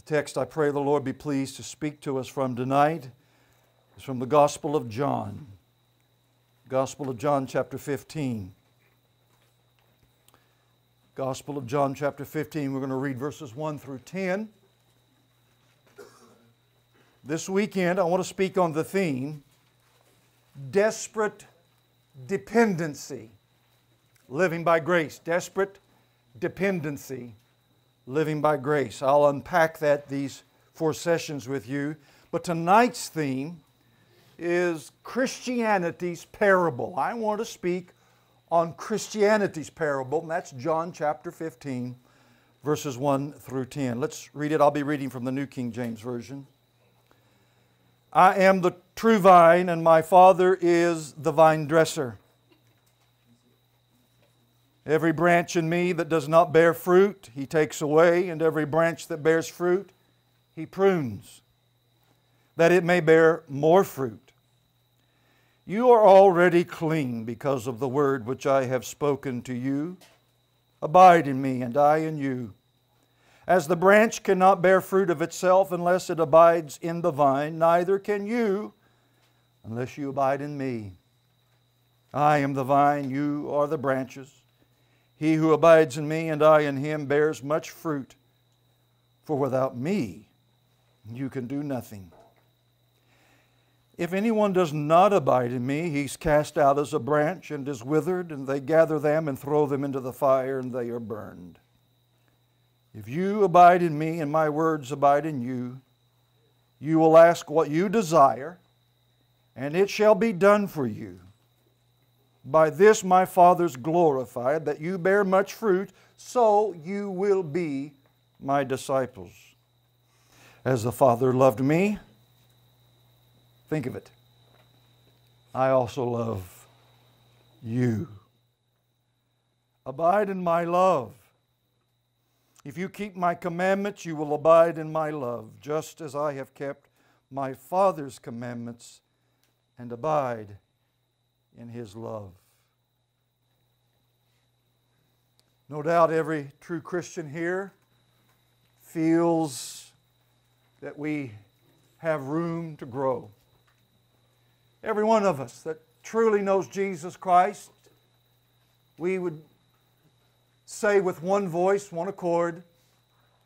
The text I pray the Lord be pleased to speak to us from tonight is from the Gospel of John. Gospel of John, chapter 15. Gospel of John, chapter 15. We're going to read verses 1 through 10. This weekend, I want to speak on the theme desperate dependency, living by grace. Desperate dependency, living by grace. I'll unpack that these four sessions with you. But tonight's theme is Christianity's parable. I want to speak on Christianity's parable, and that's John chapter 15, verses 1 through 10. Let's read it. I'll be reading from the New King James Version. I am the true vine, and my Father is the vine dresser. Every branch in me that does not bear fruit, he takes away, and every branch that bears fruit, he prunes, that it may bear more fruit. You are already clean because of the word which I have spoken to you. Abide in me, and I in you. As the branch cannot bear fruit of itself unless it abides in the vine, neither can you unless you abide in me. I am the vine, you are the branches. He who abides in me and I in him bears much fruit, for without me you can do nothing. If anyone does not abide in me, he's cast out as a branch and is withered, and they gather them and throw them into the fire, and they are burned. If you abide in me and my words abide in you, you will ask what you desire, and it shall be done for you. By this my Father's glorified, that you bear much fruit, so you will be my disciples. As the Father loved me, think of it, I also love you. Abide in my love. If you keep my commandments, you will abide in my love, just as I have kept my Father's commandments and abide in his love. No doubt every true Christian here feels that we have room to grow. Every one of us that truly knows Jesus Christ, we would say with one voice, one accord,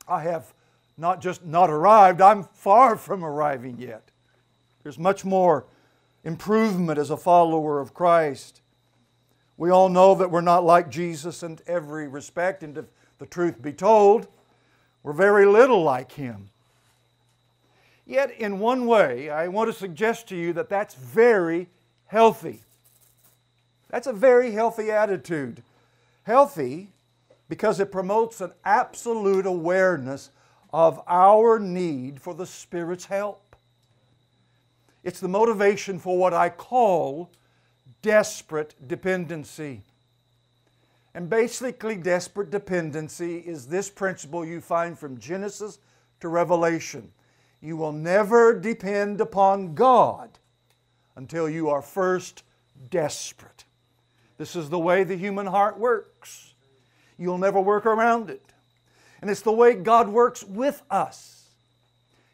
I have not just not arrived, I'm far from arriving yet. There's much more improvement as a follower of Christ. We all know that we're not like Jesus in every respect, and if the truth be told, we're very little like Him. Yet, in one way, I want to suggest to you that that's very healthy. That's a very healthy attitude. Healthy because it promotes an absolute awareness of our need for the Spirit's help. It's the motivation for what I call desperate dependency. And basically, desperate dependency is this principle you find from Genesis to Revelation. You will never depend upon God until you are first desperate. This is the way the human heart works. You'll never work around it. And it's the way God works with us.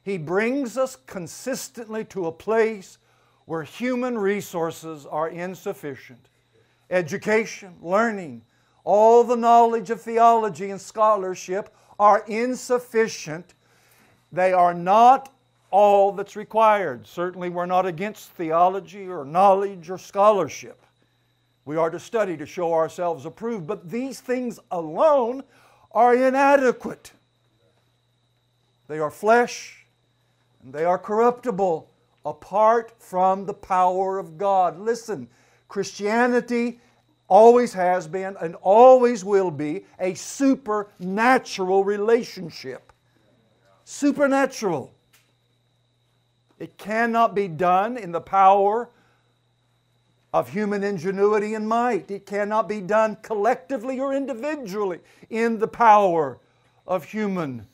He brings us consistently to a place where human resources are insufficient. Education, learning, all the knowledge of theology and scholarship are insufficient. They are not all that's required. Certainly, we're not against theology or knowledge or scholarship. We are to study to show ourselves approved, but these things alone are inadequate. They are flesh and they are corruptible apart from the power of God. Listen, Christianity always has been and always will be a supernatural relationship. Supernatural. It cannot be done in the power of human ingenuity and might. It cannot be done collectively or individually in the power of human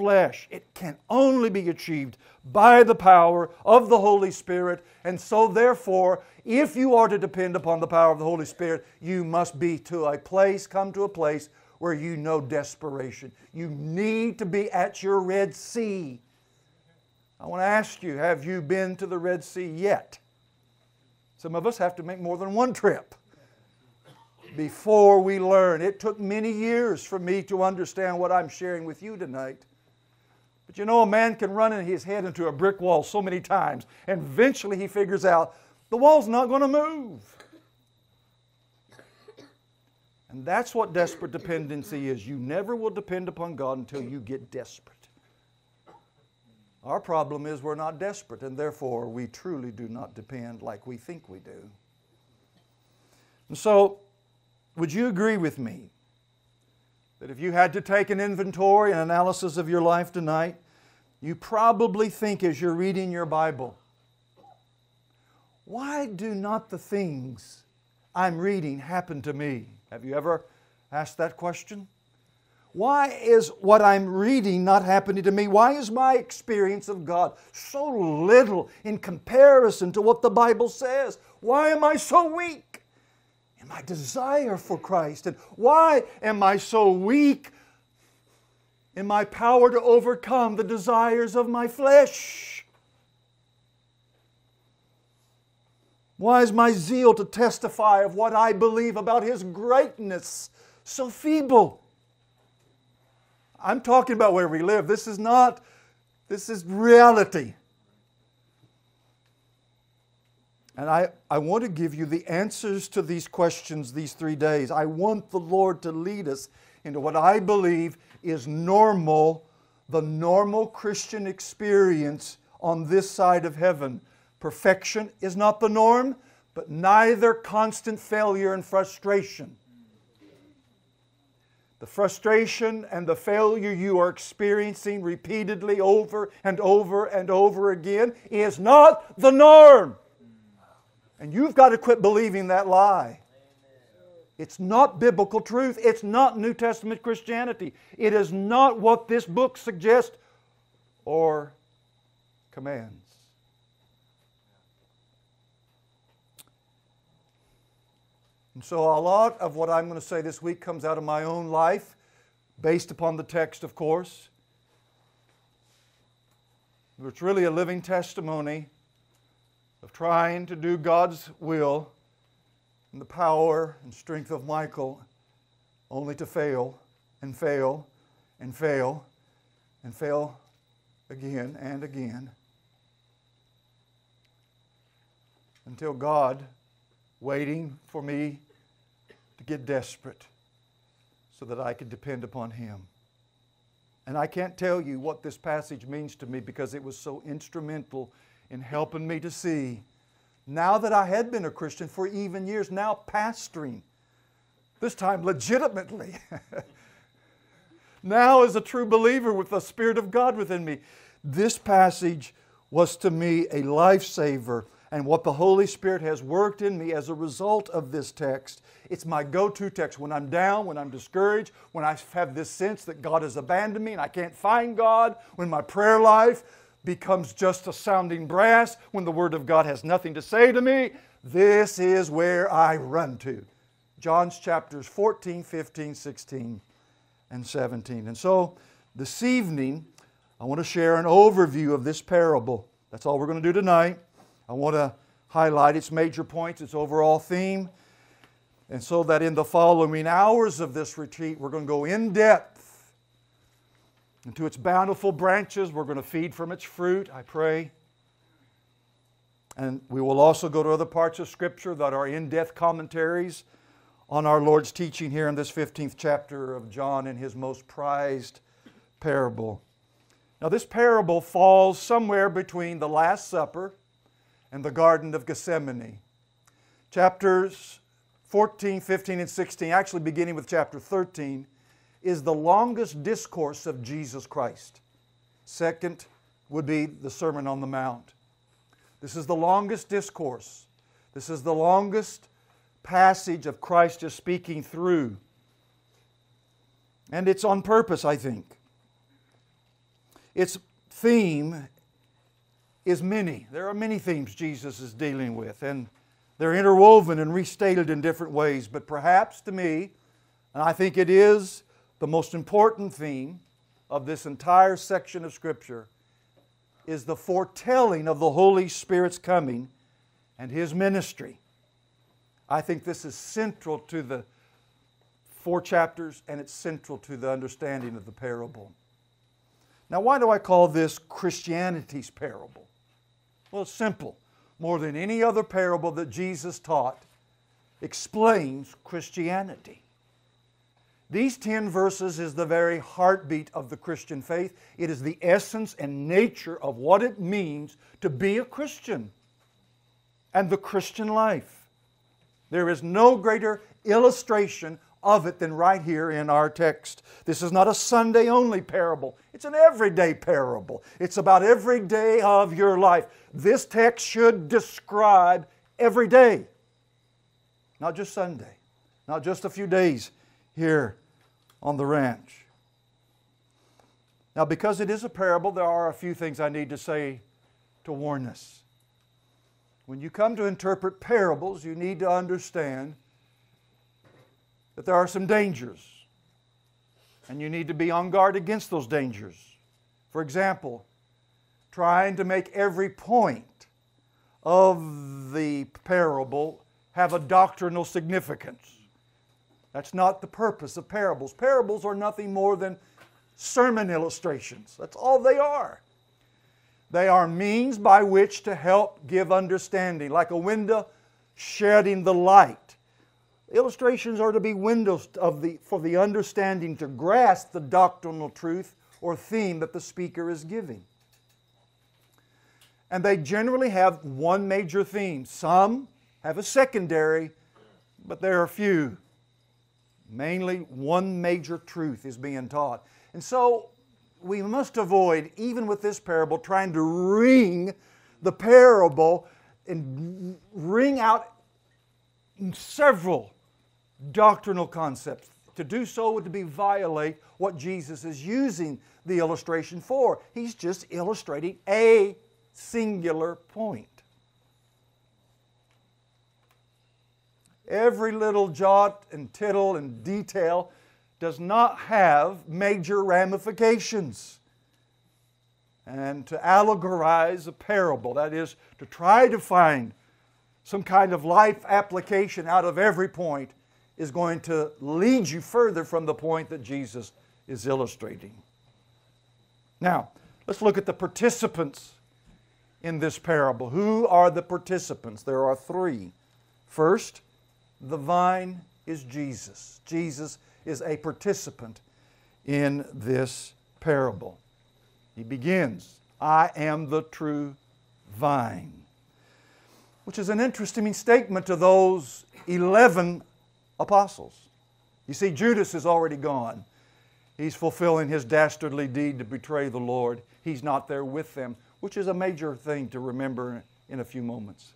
flesh. It can only be achieved by the power of the Holy Spirit. And so, therefore, if you are to depend upon the power of the Holy Spirit, you must be to a place, come to a place where you know desperation. You need to be at your Red Sea. I want to ask you have you been to the Red Sea yet? Some of us have to make more than one trip before we learn. It took many years for me to understand what I'm sharing with you tonight. But you know, a man can run his head into a brick wall so many times, and eventually he figures out the wall's not going to move. And that's what desperate dependency is. You never will depend upon God until you get desperate. Our problem is we're not desperate, and therefore we truly do not depend like we think we do. And so, would you agree with me that if you had to take an inventory and analysis of your life tonight, you probably think as you're reading your Bible, why do not the things I'm reading happen to me? Have you ever asked that question? Why is what I'm reading not happening to me? Why is my experience of God so little in comparison to what the Bible says? Why am I so weak in my desire for Christ? And why am I so weak in my power to overcome the desires of my flesh? Why is my zeal to testify of what I believe about His greatness so feeble? I'm talking about where we live. This is not, this is reality. And I, I want to give you the answers to these questions these three days. I want the Lord to lead us into what I believe is normal, the normal Christian experience on this side of heaven. Perfection is not the norm, but neither constant failure and frustration. The frustration and the failure you are experiencing repeatedly over and over and over again is not the norm. And you've got to quit believing that lie. It's not biblical truth. It's not New Testament Christianity. It is not what this book suggests or commands. And so, a lot of what I'm going to say this week comes out of my own life, based upon the text, of course. It's really a living testimony of trying to do God's will in the power and strength of Michael, only to fail and fail and fail and fail again and again until God waiting for me to get desperate so that I could depend upon Him. And I can't tell you what this passage means to me because it was so instrumental in helping me to see, now that I had been a Christian for even years, now pastoring, this time legitimately, now as a true believer with the Spirit of God within me. This passage was to me a lifesaver and what the Holy Spirit has worked in me as a result of this text. It's my go to text when I'm down, when I'm discouraged, when I have this sense that God has abandoned me and I can't find God, when my prayer life becomes just a sounding brass, when the Word of God has nothing to say to me. This is where I run to. John's chapters 14, 15, 16, and 17. And so this evening, I want to share an overview of this parable. That's all we're going to do tonight. I want to highlight its major points, its overall theme. And so that in the following hours of this retreat, we're going to go in depth into its bountiful branches. We're going to feed from its fruit, I pray. And we will also go to other parts of Scripture that are in depth commentaries on our Lord's teaching here in this 15th chapter of John in his most prized parable. Now, this parable falls somewhere between the Last Supper and the Garden of Gethsemane. Chapters 14, 15, and 16, actually beginning with chapter 13, is the longest discourse of Jesus Christ. Second would be the Sermon on the Mount. This is the longest discourse. This is the longest passage of Christ just speaking through. And it's on purpose, I think. Its theme is many. There are many themes Jesus is dealing with, and they're interwoven and restated in different ways. But perhaps to me, and I think it is the most important theme of this entire section of Scripture is the foretelling of the Holy Spirit's coming and His ministry. I think this is central to the four chapters and it's central to the understanding of the parable. Now, why do I call this Christianity's parable? Well, it's simple. More than any other parable that Jesus taught explains Christianity. These 10 verses is the very heartbeat of the Christian faith. It is the essence and nature of what it means to be a Christian and the Christian life. There is no greater illustration of it than right here in our text. This is not a Sunday only parable, it's an everyday parable. It's about every day of your life. This text should describe every day, not just Sunday, not just a few days here on the ranch. Now, because it is a parable, there are a few things I need to say to warn us. When you come to interpret parables, you need to understand that there are some dangers, and you need to be on guard against those dangers. For example, trying to make every point of the parable have a doctrinal significance. That's not the purpose of parables. Parables are nothing more than sermon illustrations. That's all they are. They are means by which to help give understanding, like a window shedding the light. Illustrations are to be windows of the, for the understanding to grasp the doctrinal truth or theme that the speaker is giving. And they generally have one major theme. Some have a secondary, but there are few. Mainly one major truth is being taught. And so we must avoid, even with this parable, trying to wring the parable and wring out several doctrinal concepts. To do so would be violate what Jesus is using the illustration for. He's just illustrating a singular point. Every little jot and tittle and detail does not have major ramifications. And to allegorize a parable, that is, to try to find some kind of life application out of every point, is going to lead you further from the point that Jesus is illustrating. Now, let's look at the participants in this parable. Who are the participants? There are three. First, the vine is Jesus. Jesus is a participant in this parable. He begins, I am the true vine, which is an interesting statement to those 11 apostles. You see, Judas is already gone. He's fulfilling his dastardly deed to betray the Lord. He's not there with them, which is a major thing to remember in a few moments.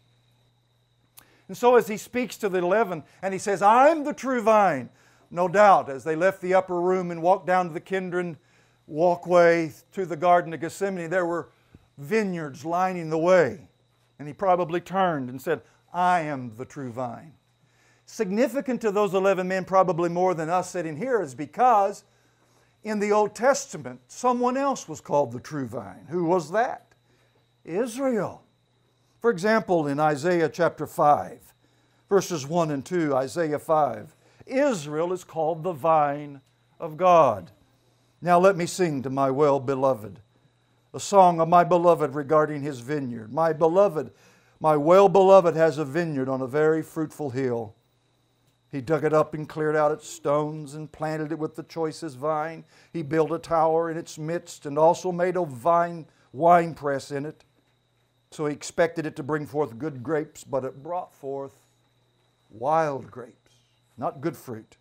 And so, as he speaks to the eleven and he says, I'm the true vine, no doubt, as they left the upper room and walked down to the Kidron walkway to the Garden of Gethsemane, there were vineyards lining the way. And he probably turned and said, I am the true vine. Significant to those 11 men, probably more than us sitting here, is because in the Old Testament, someone else was called the true vine. Who was that? Israel. For example, in Isaiah chapter 5, verses 1 and 2, Isaiah 5, Israel is called the vine of God. Now let me sing to my well beloved a song of my beloved regarding his vineyard. My beloved, my well beloved has a vineyard on a very fruitful hill. He dug it up and cleared out its stones and planted it with the choicest vine. He built a tower in its midst and also made a vine wine press in it. So he expected it to bring forth good grapes, but it brought forth wild grapes, not good fruit.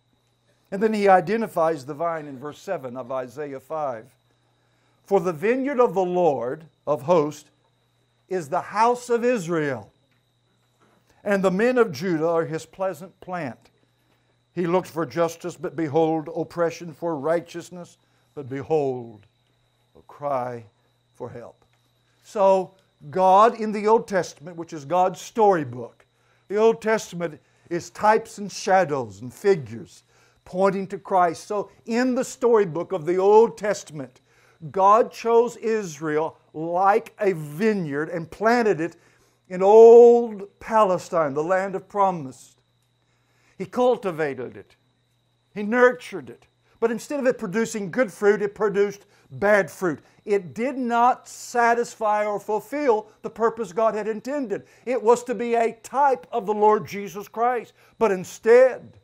And then he identifies the vine in verse 7 of Isaiah 5. For the vineyard of the Lord of hosts is the house of Israel, and the men of Judah are his pleasant plant. He looked for justice, but behold, oppression for righteousness, but behold, a cry for help. So, God in the Old Testament, which is God's storybook, the Old Testament is types and shadows and figures pointing to Christ. So, in the storybook of the Old Testament, God chose Israel like a vineyard and planted it in old Palestine, the land of promise. He cultivated it, he nurtured it. But instead of it producing good fruit, it produced bad fruit. It did not satisfy or fulfill the purpose God had intended. It was to be a type of the Lord Jesus Christ. But instead,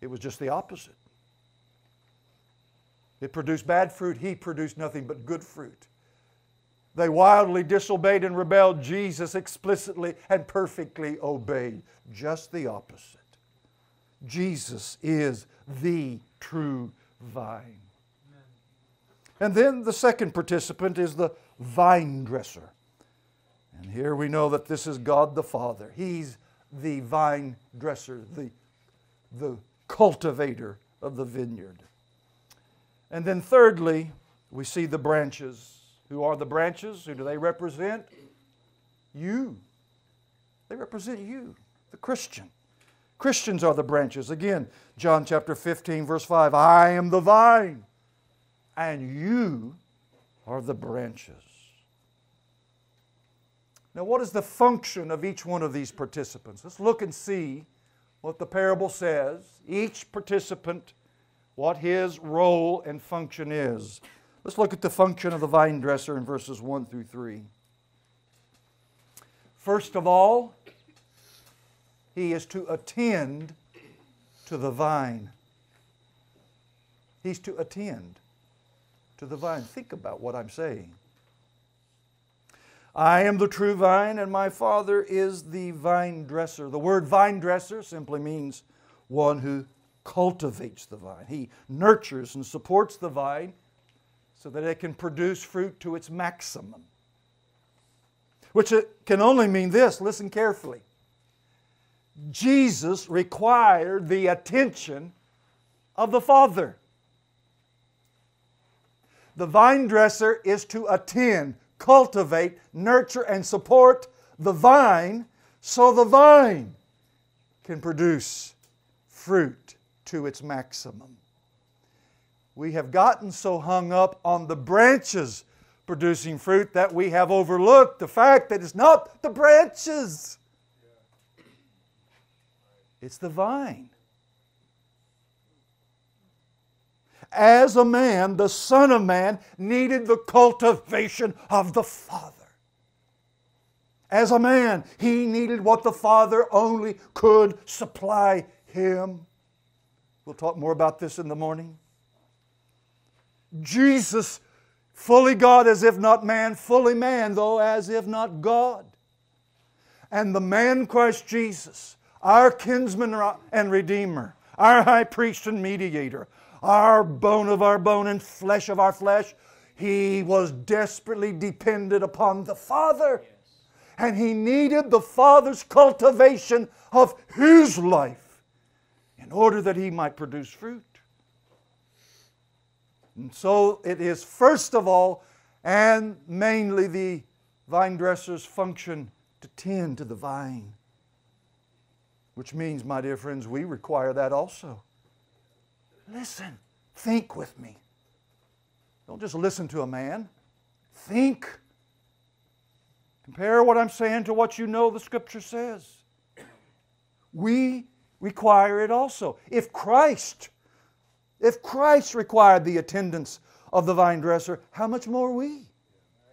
it was just the opposite. It produced bad fruit, he produced nothing but good fruit. They wildly disobeyed and rebelled. Jesus explicitly and perfectly obeyed. Just the opposite. Jesus is the true vine. And then the second participant is the vine dresser. And here we know that this is God the Father. He's the vine dresser, the, the cultivator of the vineyard. And then, thirdly, we see the branches. Who are the branches? Who do they represent? You. They represent you, the Christian. Christians are the branches. Again, John chapter 15, verse 5 I am the vine, and you are the branches. Now, what is the function of each one of these participants? Let's look and see what the parable says. Each participant, what his role and function is. Let's look at the function of the vine dresser in verses 1 through 3. First of all, he is to attend to the vine. He's to attend to the vine. Think about what I'm saying. I am the true vine, and my Father is the vine dresser. The word vine dresser simply means one who cultivates the vine. He nurtures and supports the vine so that it can produce fruit to its maximum. Which it can only mean this listen carefully. Jesus required the attention of the Father. The vine dresser is to attend, cultivate, nurture, and support the vine so the vine can produce fruit to its maximum. We have gotten so hung up on the branches producing fruit that we have overlooked the fact that it's not the branches it's the vine. As a man, the Son of Man needed the cultivation of the Father. As a man, he needed what the Father only could supply him. We'll talk more about this in the morning. Jesus, fully God as if not man, fully man though as if not God. And the man Christ Jesus our kinsman and redeemer, our high priest and mediator, our bone of our bone and flesh of our flesh. He was desperately dependent upon the Father. And he needed the Father's cultivation of his life in order that he might produce fruit. And so it is, first of all, and mainly the vine dresser's function to tend to the vine. Which means, my dear friends, we require that also. Listen, think with me. Don't just listen to a man. Think. Compare what I'm saying to what you know the Scripture says. We require it also. If Christ, if Christ required the attendance of the vine dresser, how much more we?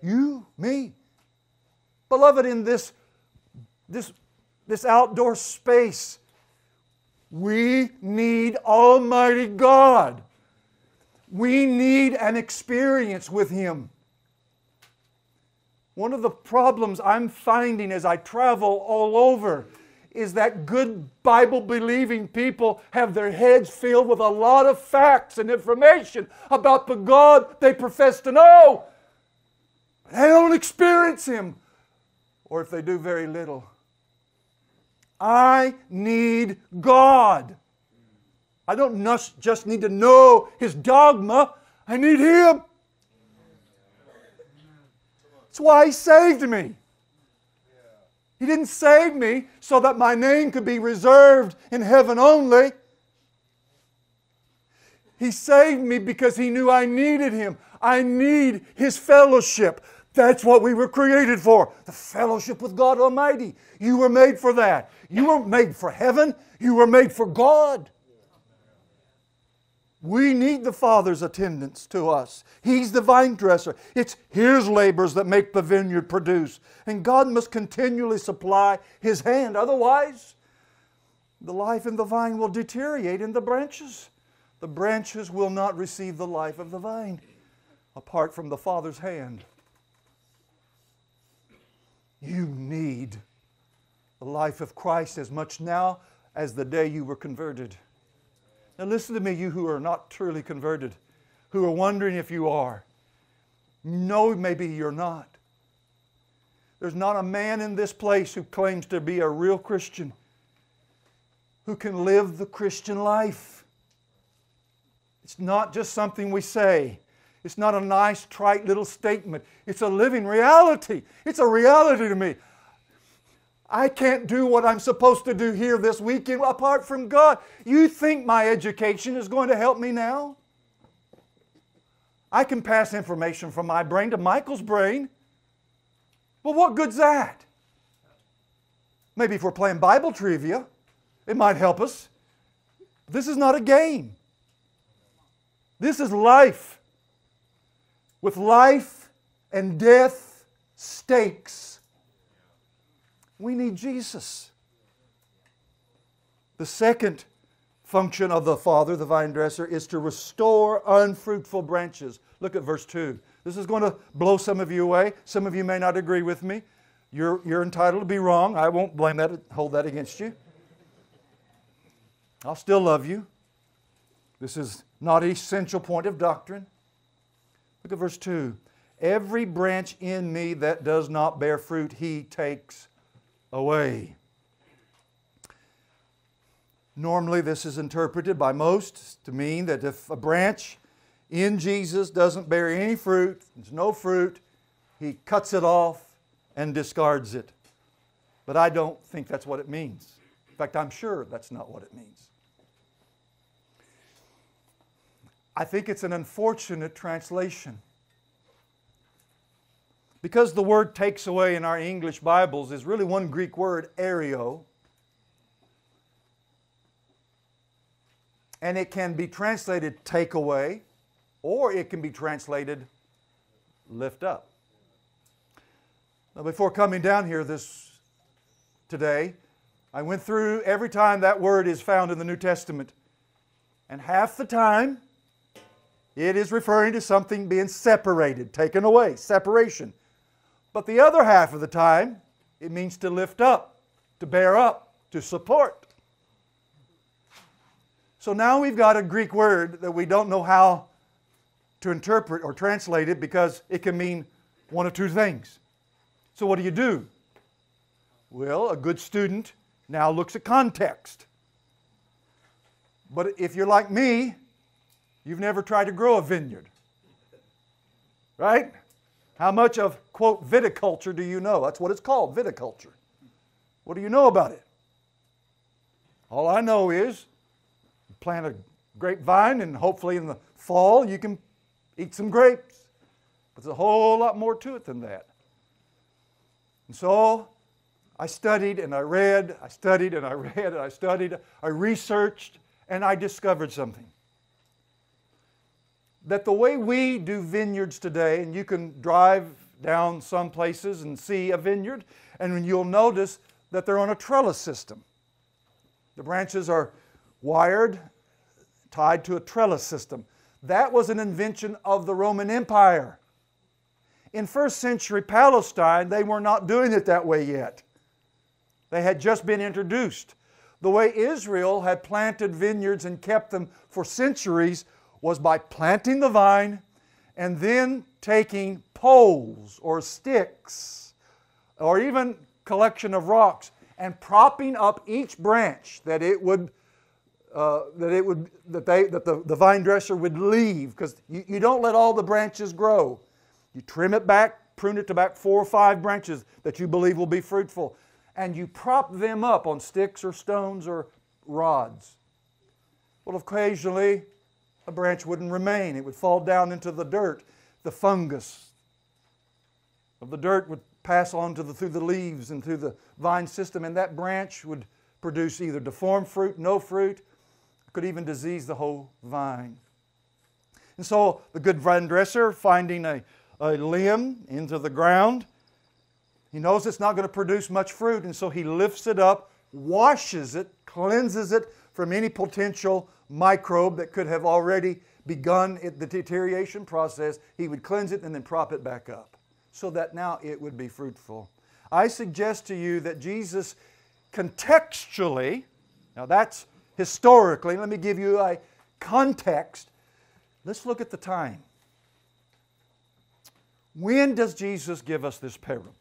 You, me. Beloved, in this, this this outdoor space. We need Almighty God. We need an experience with Him. One of the problems I'm finding as I travel all over is that good Bible believing people have their heads filled with a lot of facts and information about the God they profess to know. They don't experience Him, or if they do, very little. I need God. I don't just need to know His dogma, I need Him. That's why He saved me. He didn't save me so that my name could be reserved in heaven only. He saved me because He knew I needed Him. I need His fellowship. That's what we were created for the fellowship with God Almighty. You were made for that. You weren't made for heaven, you were made for God. We need the Father's attendance to us. He's the vine dresser. It's His labors that make the vineyard produce. And God must continually supply His hand. Otherwise, the life in the vine will deteriorate in the branches. The branches will not receive the life of the vine apart from the Father's hand. You need the life of Christ as much now as the day you were converted. Now, listen to me, you who are not truly converted, who are wondering if you are. No, maybe you're not. There's not a man in this place who claims to be a real Christian who can live the Christian life. It's not just something we say. It's not a nice, trite little statement. It's a living reality. It's a reality to me. I can't do what I'm supposed to do here this weekend apart from God. You think my education is going to help me now? I can pass information from my brain to Michael's brain. Well, what good's that? Maybe if we're playing Bible trivia, it might help us. This is not a game. This is life. With life and death stakes. We need Jesus. The second function of the Father, the vine dresser, is to restore unfruitful branches. Look at verse 2. This is going to blow some of you away. Some of you may not agree with me. You're, you're entitled to be wrong. I won't blame that, hold that against you. I'll still love you. This is not an essential point of doctrine. Look at verse 2. Every branch in me that does not bear fruit, he takes away. Normally, this is interpreted by most to mean that if a branch in Jesus doesn't bear any fruit, there's no fruit, he cuts it off and discards it. But I don't think that's what it means. In fact, I'm sure that's not what it means. I think it's an unfortunate translation. Because the word takes away in our English Bibles is really one Greek word, airo. And it can be translated take away, or it can be translated lift up. Now, before coming down here this today, I went through every time that word is found in the New Testament. And half the time, it is referring to something being separated, taken away, separation. But the other half of the time, it means to lift up, to bear up, to support. So now we've got a Greek word that we don't know how to interpret or translate it because it can mean one of two things. So what do you do? Well, a good student now looks at context. But if you're like me, You've never tried to grow a vineyard. Right? How much of, quote, viticulture do you know? That's what it's called, viticulture. What do you know about it? All I know is plant a grapevine and hopefully in the fall you can eat some grapes. But there's a whole lot more to it than that. And so I studied and I read, I studied and I read and I studied, I researched, and I discovered something that the way we do vineyards today, and you can drive down some places and see a vineyard, and you'll notice that they're on a trellis system. The branches are wired, tied to a trellis system. That was an invention of the Roman Empire. In first century Palestine, they were not doing it that way yet. They had just been introduced. The way Israel had planted vineyards and kept them for centuries was by planting the vine and then taking poles or sticks or even collection of rocks and propping up each branch that it would uh, that it would that they that the, the vine dresser would leave. Because you, you don't let all the branches grow. You trim it back prune it to back four or five branches that you believe will be fruitful. And you prop them up on sticks or stones or rods. Well occasionally a branch wouldn't remain. It would fall down into the dirt. The fungus of the dirt would pass on to the, through the leaves and through the vine system, and that branch would produce either deformed fruit, no fruit, could even disease the whole vine. And so the good vine dresser, finding a, a limb into the ground, he knows it's not going to produce much fruit, and so he lifts it up, washes it, cleanses it from any potential microbe that could have already begun the deterioration process. He would cleanse it and then prop it back up so that now it would be fruitful. I suggest to you that Jesus contextually, now that's historically, let me give you a context. Let's look at the time. When does Jesus give us this parable?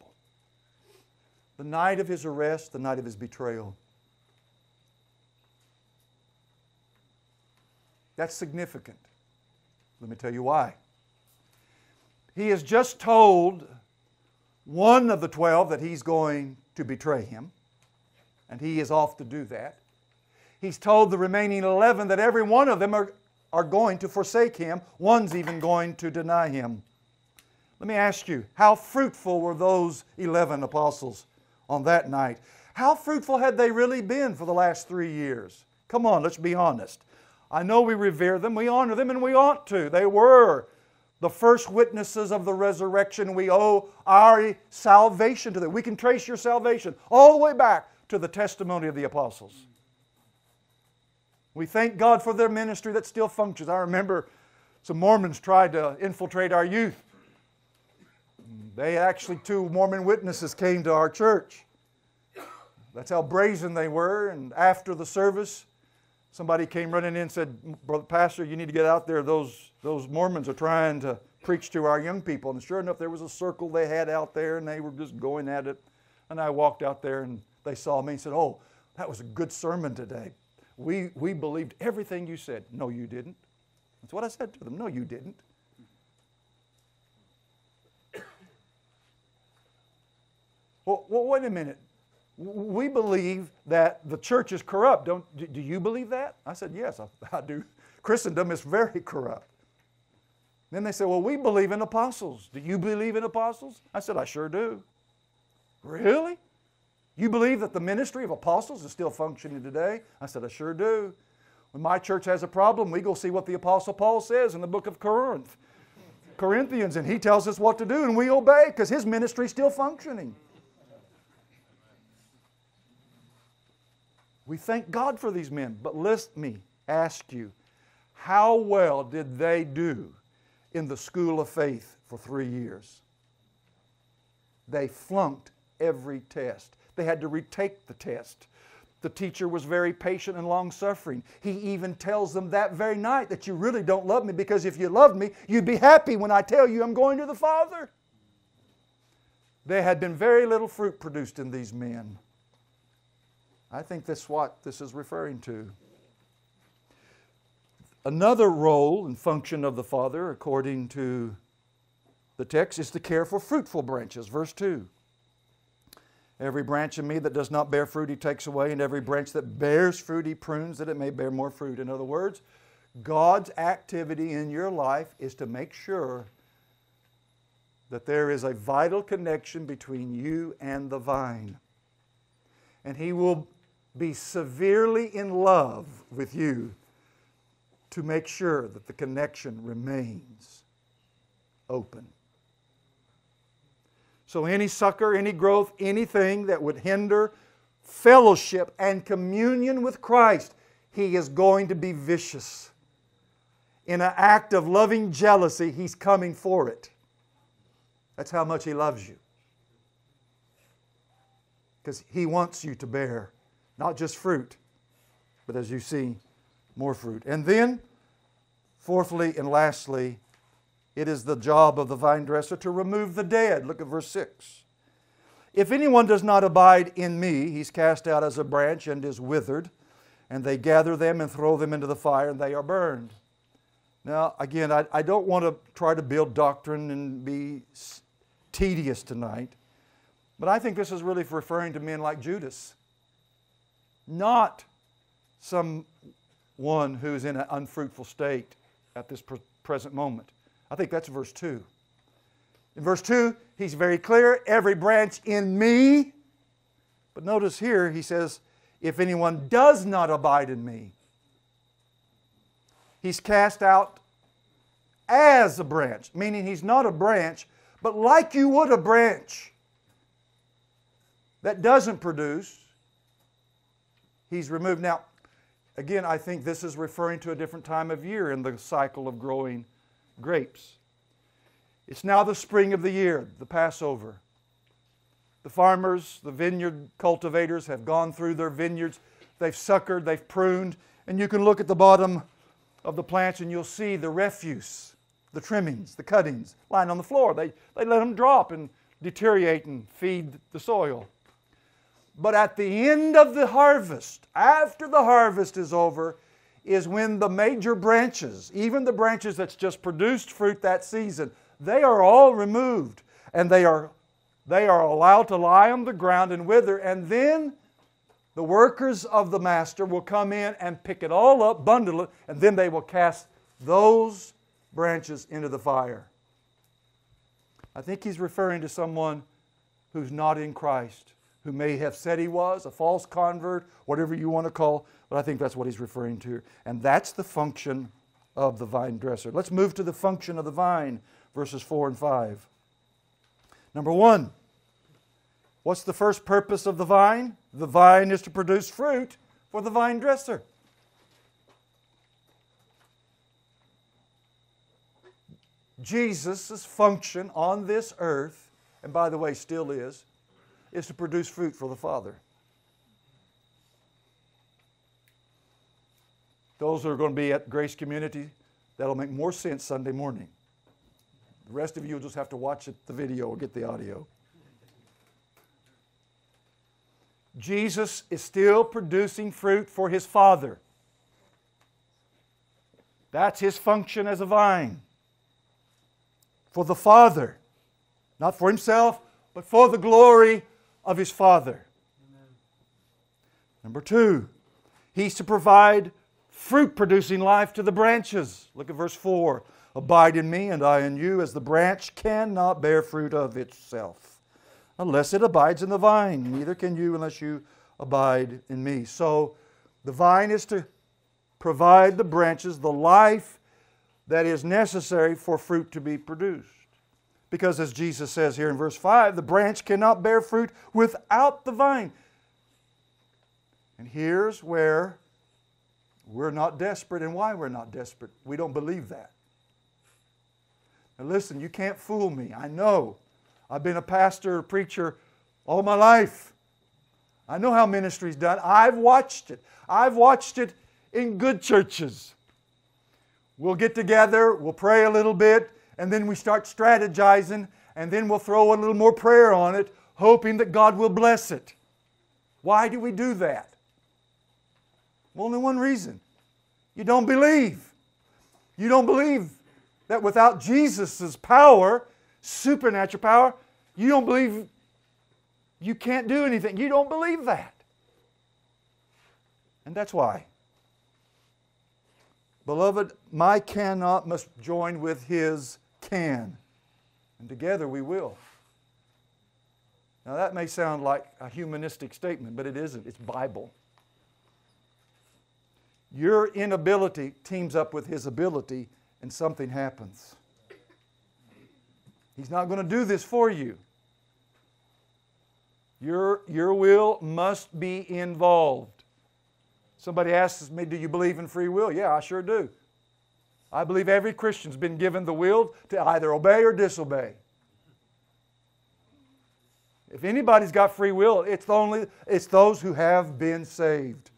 The night of his arrest, the night of his betrayal. That's significant. Let me tell you why. He has just told one of the twelve that he's going to betray him, and he is off to do that. He's told the remaining 11 that every one of them are, are going to forsake him, one's even going to deny him. Let me ask you, how fruitful were those 11 apostles on that night? How fruitful had they really been for the last three years? Come on, let's be honest. I know we revere them, we honor them, and we ought to. They were the first witnesses of the resurrection. We owe our salvation to them. We can trace your salvation all the way back to the testimony of the apostles. We thank God for their ministry that still functions. I remember some Mormons tried to infiltrate our youth. They actually, two Mormon witnesses came to our church. That's how brazen they were. And after the service, somebody came running in and said, Brother Pastor, you need to get out there. Those, those Mormons are trying to preach to our young people. And sure enough, there was a circle they had out there and they were just going at it. And I walked out there and they saw me and said, Oh, that was a good sermon today. We, we believed everything you said. No, you didn't. That's what I said to them. No, you didn't. Well, well wait a minute we believe that the church is corrupt. Don't, do you believe that? I said, yes, I, I do. Christendom is very corrupt. Then they said, well, we believe in apostles. Do you believe in apostles? I said, I sure do. Really? You believe that the ministry of apostles is still functioning today? I said, I sure do. When my church has a problem, we go see what the Apostle Paul says in the book of Corinth, Corinthians, and he tells us what to do, and we obey because his ministry is still functioning. We thank God for these men. But let me ask you, how well did they do in the school of faith for three years? They flunked every test. They had to retake the test. The teacher was very patient and long suffering. He even tells them that very night that you really don't love me because if you loved me, you'd be happy when I tell you I'm going to the Father. There had been very little fruit produced in these men. I think that's what this is referring to. Another role and function of the Father, according to the text, is to care for fruitful branches. Verse 2. Every branch in me that does not bear fruit, he takes away, and every branch that bears fruit, he prunes that it may bear more fruit. In other words, God's activity in your life is to make sure that there is a vital connection between you and the vine. And He will be severely in love with you to make sure that the connection remains open. So, any sucker, any growth, anything that would hinder fellowship and communion with Christ, he is going to be vicious. In an act of loving jealousy, he's coming for it. That's how much he loves you. Because he wants you to bear not just fruit, but as you see, more fruit. And then, fourthly and lastly, it is the job of the vine dresser to remove the dead. Look at verse 6. If anyone does not abide in me, he's cast out as a branch and is withered, and they gather them and throw them into the fire, and they are burned. Now, again, I, I don't want to try to build doctrine and be tedious tonight, but I think this is really referring to men like Judas not someone who's in an unfruitful state at this present moment. I think that's verse 2. In verse 2, he's very clear every branch in me. But notice here, he says, if anyone does not abide in me, he's cast out as a branch, meaning he's not a branch, but like you would a branch that doesn't produce, he's removed. Now, again, I think this is referring to a different time of year in the cycle of growing grapes. It's now the spring of the year, the Passover. The farmers, the vineyard cultivators have gone through their vineyards. They've suckered, they've pruned, and you can look at the bottom of the plants and you'll see the refuse, the trimmings, the cuttings lying on the floor. They, they let them drop and deteriorate and feed the soil. But at the end of the harvest, after the harvest is over, is when the major branches, even the branches that's just produced fruit that season, they are all removed and they are, they are allowed to lie on the ground and wither. And then the workers of the master will come in and pick it all up, bundle it, and then they will cast those branches into the fire. I think he's referring to someone who's not in Christ, who may have said he was, a false convert, whatever you want to call, but I think that's what he's referring to. And that's the function of the vine dresser. Let's move to the function of the vine, verses 4 and 5. Number one, what's the first purpose of the vine? The vine is to produce fruit for the vine dresser. Jesus' function on this earth, and by the way, still is, is to produce fruit for the Father. Those who are going to be at Grace Community, that'll make more sense Sunday morning. The rest of you will just have to watch it, the video or get the audio. Jesus is still producing fruit for his Father. That's his function as a vine. For the Father. Not for himself, but for the glory of his Father. Amen. Number two, he's to provide fruit producing life to the branches. Look at verse 4. Abide in me, and I in you, as the branch cannot bear fruit of itself unless it abides in the vine. Neither can you unless you abide in me. So the vine is to provide the branches the life that is necessary for fruit to be produced. Because as Jesus says here in verse 5, the branch cannot bear fruit without the vine. And here's where we're not desperate and why we're not desperate. We don't believe that. Now listen, you can't fool me. I know. I've been a pastor, a preacher all my life. I know how ministry's done. I've watched it. I've watched it in good churches. We'll get together, we'll pray a little bit, and then we start strategizing, and then we'll throw a little more prayer on it, hoping that God will bless it. Why do we do that? Only one reason you don't believe. You don't believe that without Jesus' power, supernatural power, you don't believe you can't do anything. You don't believe that. And that's why. Beloved, my cannot must join with his can. And together we will. Now that may sound like a humanistic statement, but it isn't. It's Bible. Your inability teams up with his ability, and something happens. He's not going to do this for you. Your, your will must be involved. Somebody asks me, Do you believe in free will? Yeah, I sure do. I believe every Christian's been given the will to either obey or disobey. If anybody's got free will, it's, only, it's those who have been saved.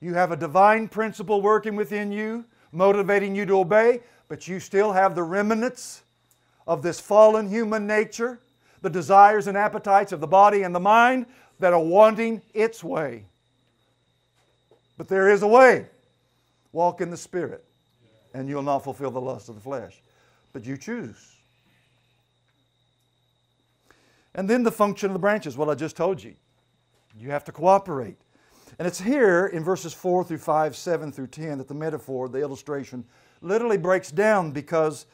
You have a divine principle working within you, motivating you to obey, but you still have the remnants of this fallen human nature, the desires and appetites of the body and the mind that are wanting its way. But there is a way. Walk in the Spirit, and you'll not fulfill the lust of the flesh. But you choose. And then the function of the branches. Well, I just told you. You have to cooperate. And it's here in verses 4 through 5, 7 through 10 that the metaphor, the illustration, literally breaks down because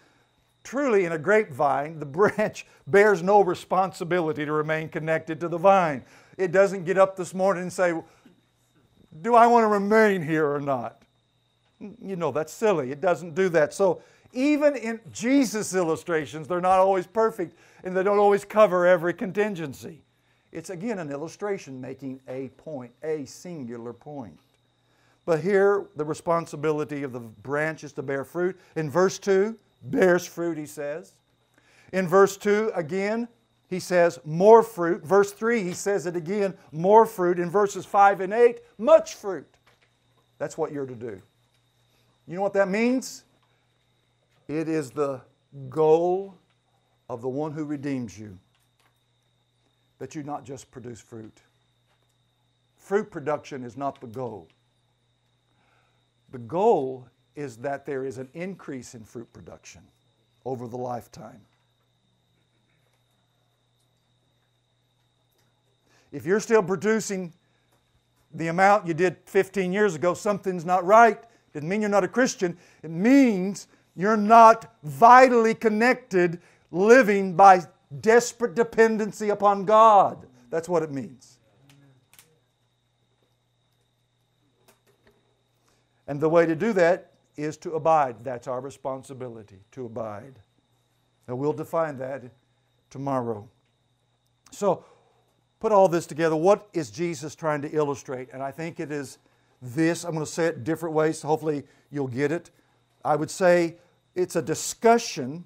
truly in a grapevine, the branch bears no responsibility to remain connected to the vine. It doesn't get up this morning and say, Do I want to remain here or not? You know, that's silly. It doesn't do that. So, even in Jesus' illustrations, they're not always perfect and they don't always cover every contingency. It's again an illustration making a point, a singular point. But here, the responsibility of the branch is to bear fruit. In verse 2, bears fruit, he says. In verse 2, again, he says more fruit. Verse 3, he says it again, more fruit. In verses 5 and 8, much fruit. That's what you're to do. You know what that means? It is the goal of the one who redeems you that you not just produce fruit. Fruit production is not the goal. The goal is that there is an increase in fruit production over the lifetime. If you're still producing the amount you did 15 years ago, something's not right. Doesn't mean you're not a Christian. It means you're not vitally connected, living by desperate dependency upon God. That's what it means. And the way to do that is to abide. That's our responsibility, to abide. And we'll define that tomorrow. So, put all this together. What is Jesus trying to illustrate? And I think it is this. I'm going to say it different ways. So hopefully, you'll get it. I would say it's a discussion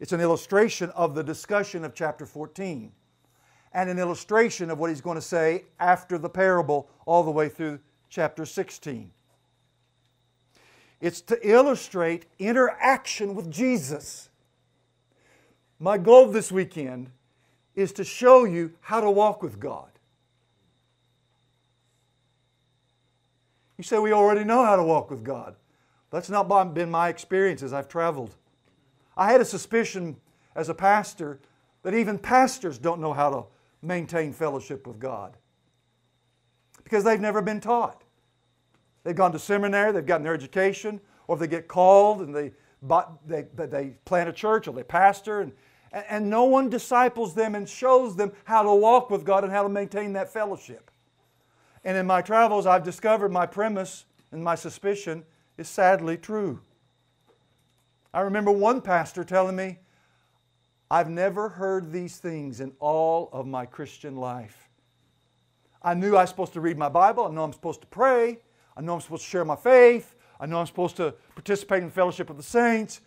it's an illustration of the discussion of chapter 14 and an illustration of what he's going to say after the parable all the way through chapter 16. It's to illustrate interaction with Jesus. My goal this weekend is to show you how to walk with God. You say we already know how to walk with God. That's not been my experience as I've traveled. I had a suspicion as a pastor that even pastors don't know how to maintain fellowship with God because they've never been taught. They've gone to seminary, they've gotten their education, or they get called and they, they, they plant a church or they pastor, and, and no one disciples them and shows them how to walk with God and how to maintain that fellowship. And in my travels, I've discovered my premise and my suspicion is sadly true. I remember one pastor telling me, I've never heard these things in all of my Christian life. I knew I was supposed to read my Bible. I know I'm supposed to pray. I know I'm supposed to share my faith. I know I'm supposed to participate in fellowship of the saints.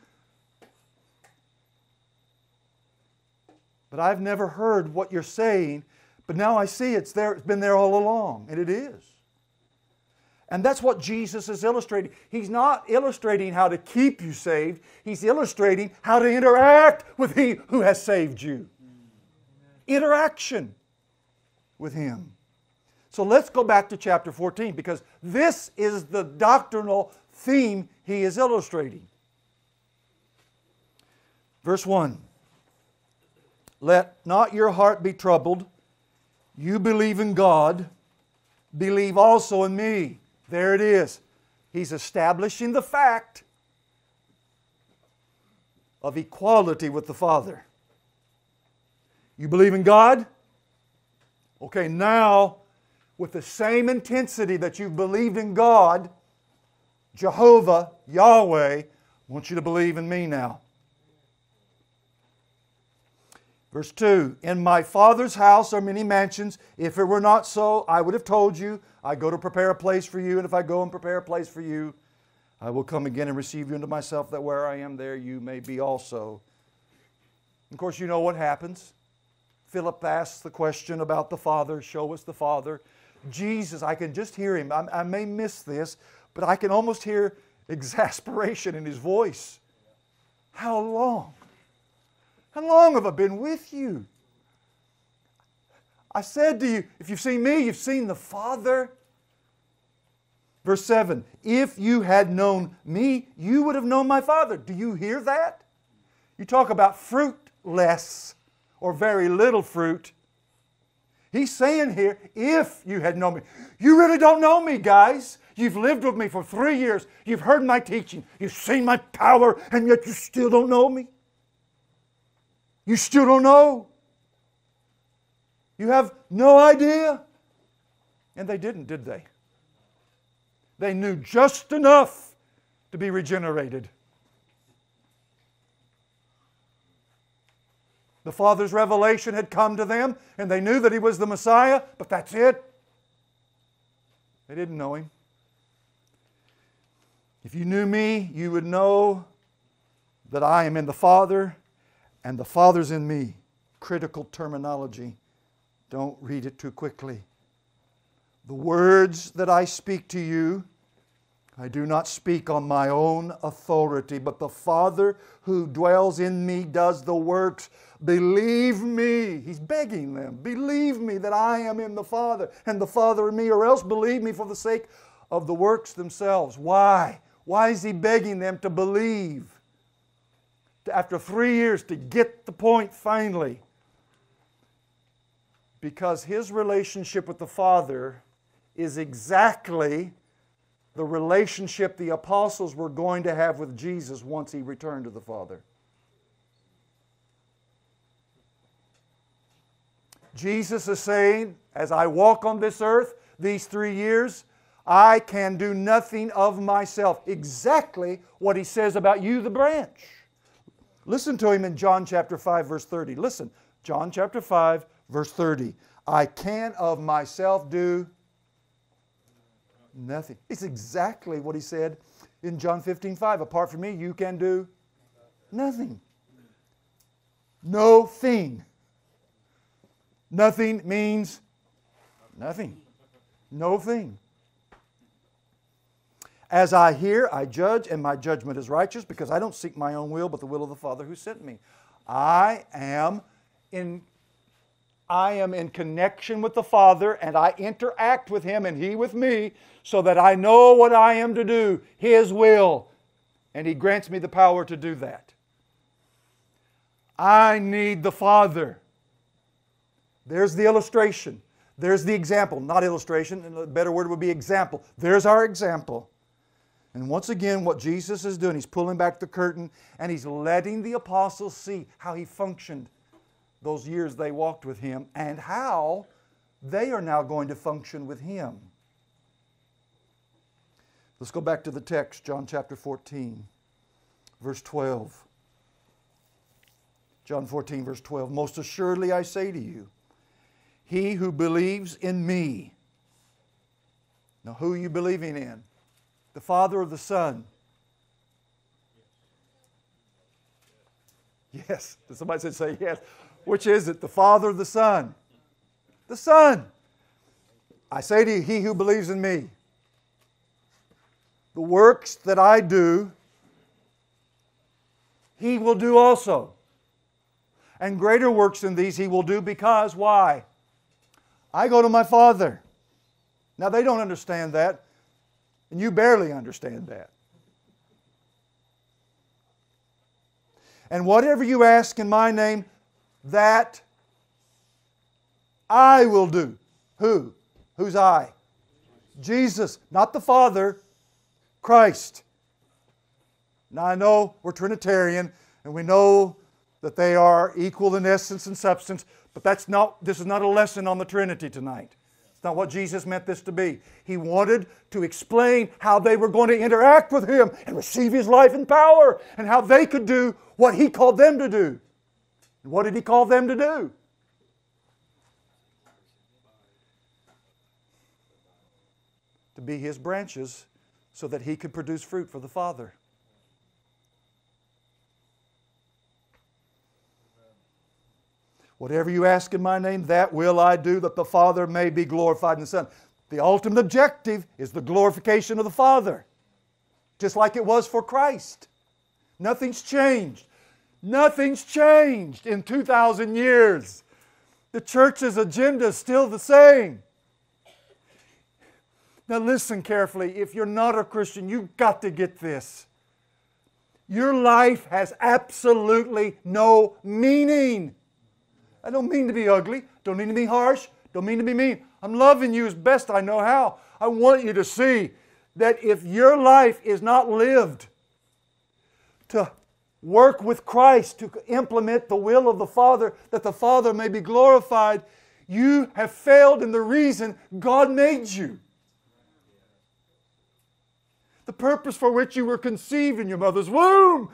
But I've never heard what you're saying. But now I see it's there. It's been there all along, and it is. And that's what Jesus is illustrating. He's not illustrating how to keep you saved, He's illustrating how to interact with He who has saved you. Interaction with Him. So let's go back to chapter 14 because this is the doctrinal theme he is illustrating. Verse 1 Let not your heart be troubled. You believe in God, believe also in me. There it is. He's establishing the fact of equality with the Father. You believe in God? Okay, now, with the same intensity that you've believed in God, Jehovah, Yahweh, I want you to believe in me now. Verse 2 In my Father's house are many mansions. If it were not so, I would have told you. I go to prepare a place for you, and if I go and prepare a place for you, I will come again and receive you unto myself, that where I am, there you may be also. Of course, you know what happens. Philip asks the question about the Father show us the Father. Jesus, I can just hear him. I, I may miss this, but I can almost hear exasperation in his voice. How long? How long have I been with you? I said to you, if you've seen me, you've seen the Father. Verse 7 If you had known me, you would have known my Father. Do you hear that? You talk about fruitless or very little fruit. He's saying here, if you had known me. You really don't know me, guys. You've lived with me for three years. You've heard my teaching. You've seen my power, and yet you still don't know me. You still don't know. You have no idea. And they didn't, did they? They knew just enough to be regenerated. The Father's revelation had come to them, and they knew that He was the Messiah, but that's it. They didn't know Him. If you knew me, you would know that I am in the Father and the Father's in me. Critical terminology. Don't read it too quickly. The words that I speak to you, I do not speak on my own authority, but the Father who dwells in me does the works. Believe me. He's begging them. Believe me that I am in the Father and the Father in me, or else believe me for the sake of the works themselves. Why? Why is he begging them to believe? After three years, to get the point finally. Because his relationship with the Father is exactly the relationship the apostles were going to have with Jesus once he returned to the Father. Jesus is saying, as I walk on this earth these three years, I can do nothing of myself. Exactly what he says about you, the branch. Listen to him in John chapter 5, verse 30. Listen, John chapter 5, verse 30. I can of myself do nothing. It's exactly what he said in John 15, 5. Apart from me, you can do nothing. No thing. Nothing means nothing. No thing. As I hear, I judge, and my judgment is righteous because I don't seek my own will, but the will of the Father who sent me. I am in I am in connection with the Father and I interact with Him and He with me so that I know what I am to do, His will, and He grants me the power to do that. I need the Father. There's the illustration. There's the example, not illustration, a better word would be example. There's our example. And once again, what Jesus is doing, He's pulling back the curtain and He's letting the apostles see how He functioned those years they walked with Him and how they are now going to function with Him. Let's go back to the text, John chapter 14, verse 12. John 14, verse 12. Most assuredly I say to you, he who believes in me. Now, who are you believing in? The Father of the Son? Yes. Somebody said, say yes. Which is it, the Father of the Son? The Son. I say to you, he who believes in me, the works that I do, he will do also. And greater works than these he will do because, why? I go to my Father. Now, they don't understand that, and you barely understand that. And whatever you ask in my name, that I will do. Who? Who's I? Jesus, not the Father, Christ. Now I know we're Trinitarian and we know that they are equal in essence and substance, but that's not this is not a lesson on the Trinity tonight. Not what Jesus meant this to be. He wanted to explain how they were going to interact with him and receive his life and power and how they could do what he called them to do. And what did he call them to do? To be his branches so that he could produce fruit for the Father. Whatever you ask in my name, that will I do, that the Father may be glorified in the Son. The ultimate objective is the glorification of the Father, just like it was for Christ. Nothing's changed. Nothing's changed in 2,000 years. The church's agenda is still the same. Now, listen carefully. If you're not a Christian, you've got to get this. Your life has absolutely no meaning. I don't mean to be ugly, don't mean to be harsh, Don't mean to be mean. I'm loving you as best I know how. I want you to see that if your life is not lived to work with Christ, to implement the will of the Father, that the Father may be glorified, you have failed in the reason God made you. The purpose for which you were conceived in your mother's womb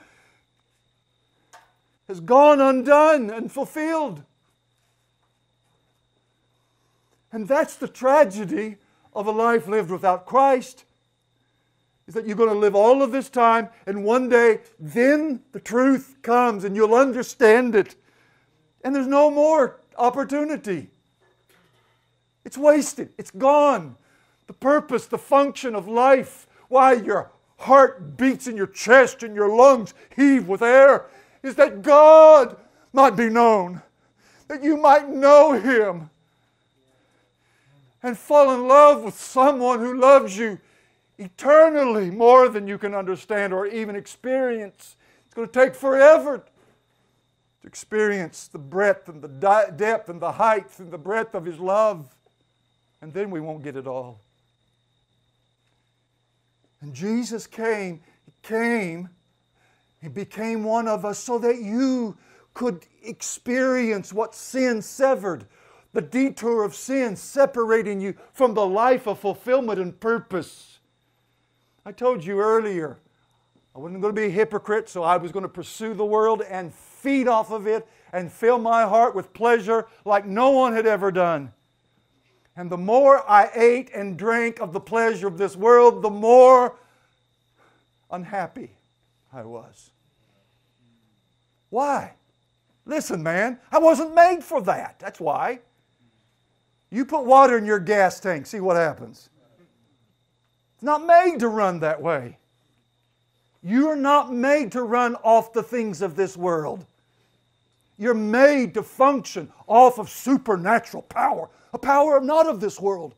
has gone undone and fulfilled. And that's the tragedy of a life lived without Christ. Is that you're going to live all of this time, and one day, then the truth comes and you'll understand it. And there's no more opportunity. It's wasted, it's gone. The purpose, the function of life, why your heart beats in your chest and your lungs heave with air, is that God might be known, that you might know Him and fall in love with someone who loves you eternally more than you can understand or even experience. It's going to take forever to experience the breadth and the depth and the height and the breadth of His love. And then we won't get it all. And Jesus came, He came, He became one of us so that you could experience what sin severed the detour of sin separating you from the life of fulfillment and purpose. I told you earlier, I wasn't going to be a hypocrite, so I was going to pursue the world and feed off of it and fill my heart with pleasure like no one had ever done. And the more I ate and drank of the pleasure of this world, the more unhappy I was. Why? Listen, man, I wasn't made for that. That's why. You put water in your gas tank, see what happens. It's not made to run that way. You're not made to run off the things of this world. You're made to function off of supernatural power, a power not of this world,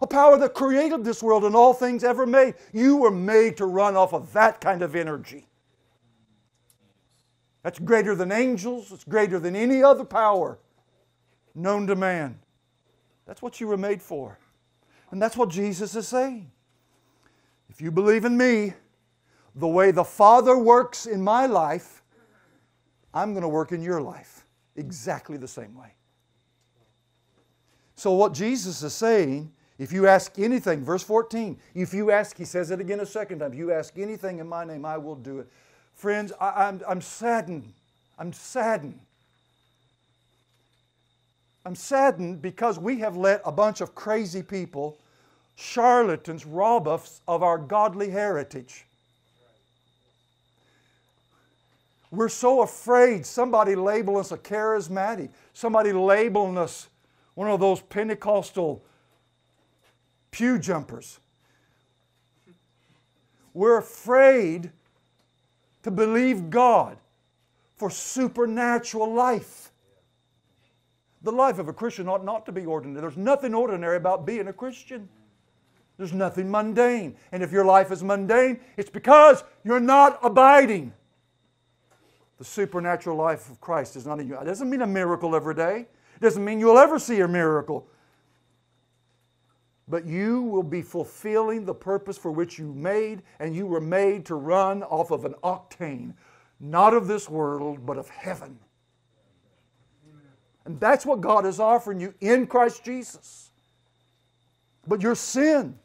a power that created this world and all things ever made. You were made to run off of that kind of energy. That's greater than angels, it's greater than any other power known to man. That's what you were made for. And that's what Jesus is saying. If you believe in me, the way the Father works in my life, I'm going to work in your life exactly the same way. So, what Jesus is saying, if you ask anything, verse 14, if you ask, he says it again a second time, if you ask anything in my name, I will do it. Friends, I, am I'm, I'm saddened. I'm saddened I'm saddened because we have let a bunch of crazy people, charlatans, rob us of our godly heritage. We're so afraid somebody label us a charismatic, somebody labeling us one of those Pentecostal pew jumpers. We're afraid to believe God for supernatural life. The life of a Christian ought not to be ordinary. There's nothing ordinary about being a Christian. There's nothing mundane. And if your life is mundane, it's because you're not abiding. The supernatural life of Christ is not in you. It doesn't mean a miracle every day. It doesn't mean you'll ever see a miracle. But you will be fulfilling the purpose for which you made, and you were made to run off of an octane, not of this world, but of heaven. And that's what God is offering you in Christ Jesus. But your sin,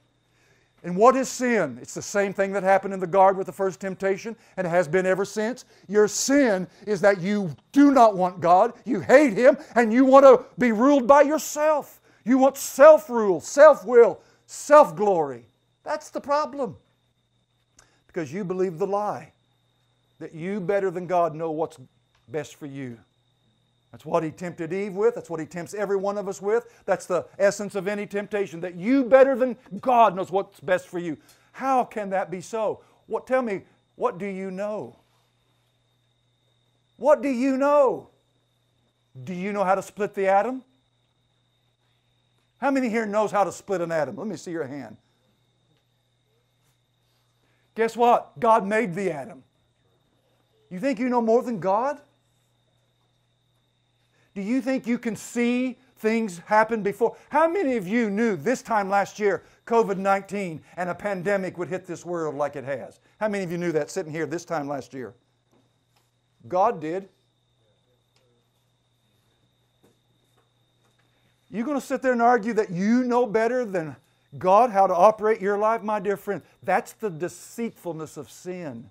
and what is sin? It's the same thing that happened in the garden with the first temptation and has been ever since. Your sin is that you do not want God, you hate Him, and you want to be ruled by yourself. You want self rule, self will, self glory. That's the problem. Because you believe the lie that you better than God know what's best for you. That's what he tempted Eve with. That's what he tempts every one of us with. That's the essence of any temptation that you better than God knows what's best for you. How can that be so? What tell me, what do you know? What do you know? Do you know how to split the atom? How many here knows how to split an atom? Let me see your hand. Guess what? God made the atom. You think you know more than God? Do you think you can see things happen before. How many of you knew this time last year COVID 19 and a pandemic would hit this world like it has? How many of you knew that sitting here this time last year? God did. You going to sit there and argue that you know better than God how to operate your life? My dear friend, that's the deceitfulness of sin.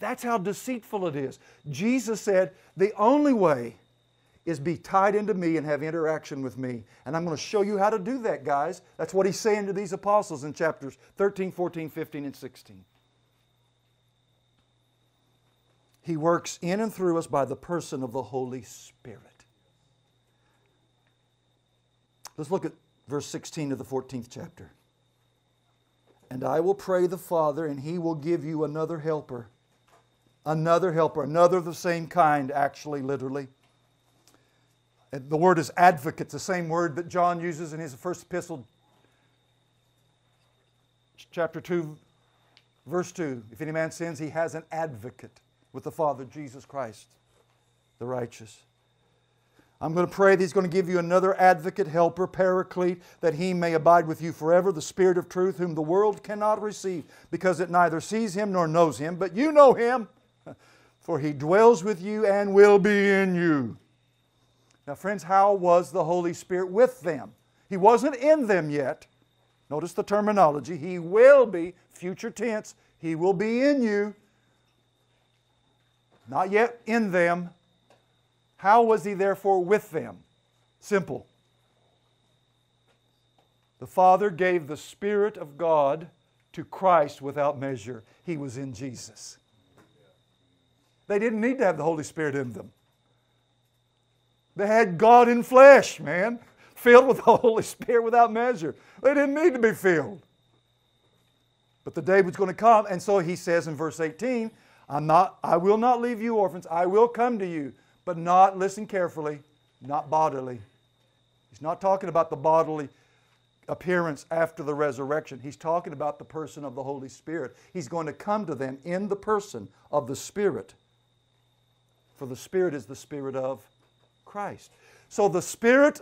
That's how deceitful it is. Jesus said, The only way is be tied into me and have interaction with me. And I'm going to show you how to do that, guys. That's what he's saying to these apostles in chapters 13, 14, 15, and 16. He works in and through us by the person of the Holy Spirit. Let's look at verse 16 of the 14th chapter. And I will pray the Father, and he will give you another helper. Another helper, another of the same kind, actually, literally the word is advocate, the same word that John uses in his first epistle, chapter 2, verse 2. If any man sins, he has an advocate with the Father, Jesus Christ, the righteous. I'm going to pray that He's going to give you another advocate, helper, paraclete, that He may abide with you forever, the Spirit of truth, whom the world cannot receive, because it neither sees Him nor knows Him, but you know Him, for He dwells with you and will be in you. Now, friends, how was the Holy Spirit with them? He wasn't in them yet. Notice the terminology. He will be, future tense, He will be in you. Not yet in them. How was He therefore with them? Simple. The Father gave the Spirit of God to Christ without measure. He was in Jesus. They didn't need to have the Holy Spirit in them. They had God in flesh, man, filled with the Holy Spirit without measure. They didn't need to be filled. But the day was going to come, and so he says in verse 18, I'm not, I will not leave you orphans. I will come to you, but not, listen carefully, not bodily. He's not talking about the bodily appearance after the resurrection. He's talking about the person of the Holy Spirit. He's going to come to them in the person of the Spirit. For the Spirit is the Spirit of Christ. So the Spirit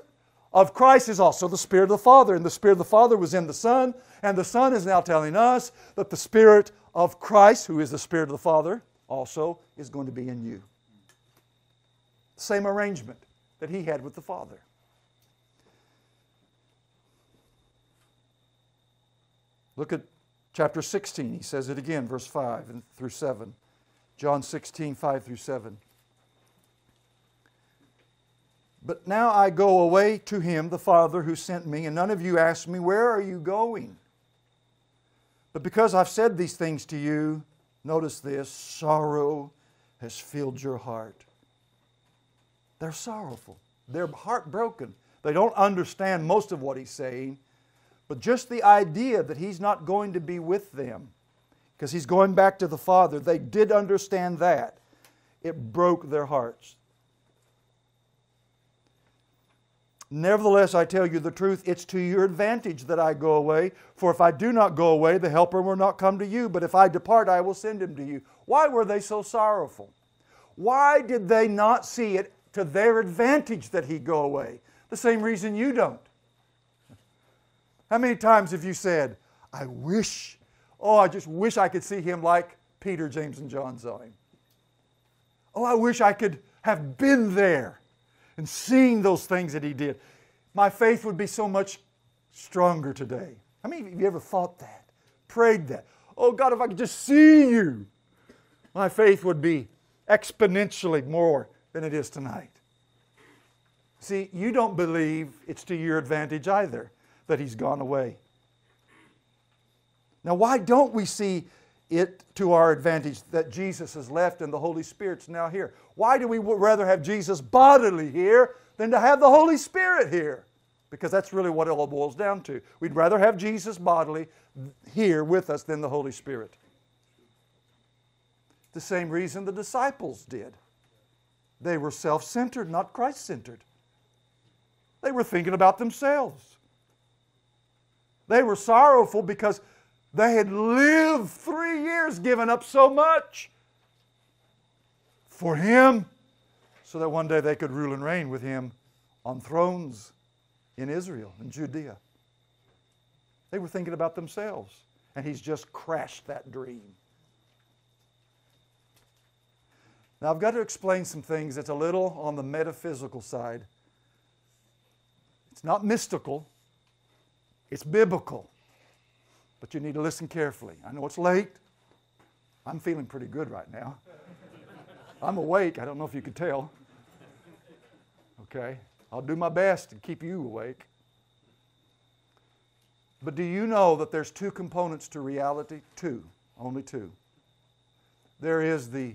of Christ is also the Spirit of the Father, and the Spirit of the Father was in the Son, and the Son is now telling us that the Spirit of Christ, who is the Spirit of the Father, also is going to be in you. Same arrangement that he had with the Father. Look at chapter 16. He says it again, verse 5 and through 7. John 16, 5 through 7. But now I go away to him, the Father who sent me, and none of you ask me, Where are you going? But because I've said these things to you, notice this sorrow has filled your heart. They're sorrowful, they're heartbroken. They don't understand most of what he's saying, but just the idea that he's not going to be with them because he's going back to the Father, they did understand that. It broke their hearts. Nevertheless, I tell you the truth, it's to your advantage that I go away. For if I do not go away, the Helper will not come to you. But if I depart, I will send him to you. Why were they so sorrowful? Why did they not see it to their advantage that he go away? The same reason you don't. How many times have you said, I wish, oh, I just wish I could see him like Peter, James, and John saw him? Oh, I wish I could have been there and seeing those things that he did, my faith would be so much stronger today. How many of you ever thought that? Prayed that? Oh God, if I could just see you, my faith would be exponentially more than it is tonight. See, you don't believe it's to your advantage either that he's gone away. Now, why don't we see it to our advantage that Jesus has left and the Holy Spirit's now here. Why do we rather have Jesus bodily here than to have the Holy Spirit here? Because that's really what it all boils down to. We'd rather have Jesus bodily here with us than the Holy Spirit. The same reason the disciples did. They were self centered, not Christ centered. They were thinking about themselves. They were sorrowful because they had lived three years, giving up so much for Him, so that one day they could rule and reign with Him on thrones in Israel, and Judea. They were thinking about themselves, and he's just crashed that dream. Now, I've got to explain some things that's a little on the metaphysical side. It's not mystical, it's biblical. But you need to listen carefully. I know it's late. I'm feeling pretty good right now. I'm awake. I don't know if you could tell. Okay? I'll do my best to keep you awake. But do you know that there's two components to reality? Two, only two. There is the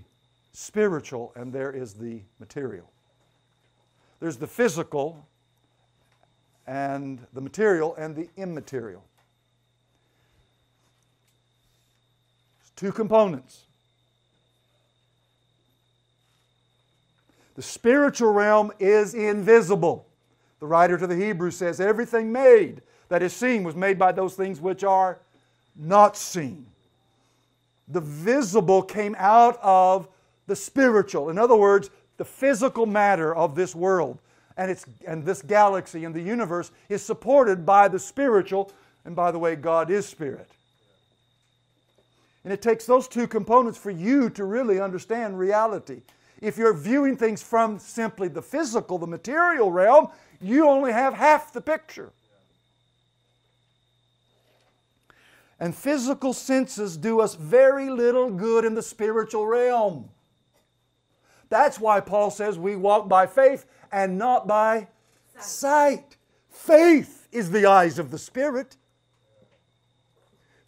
spiritual and there is the material. There's the physical and the material and the immaterial. Two components. The spiritual realm is invisible. The writer to the Hebrews says, Everything made that is seen was made by those things which are not seen. The visible came out of the spiritual. In other words, the physical matter of this world and, it's, and this galaxy and the universe is supported by the spiritual. And by the way, God is spirit. And it takes those two components for you to really understand reality. If you're viewing things from simply the physical, the material realm, you only have half the picture. And physical senses do us very little good in the spiritual realm. That's why Paul says we walk by faith and not by sight. sight. Faith is the eyes of the Spirit.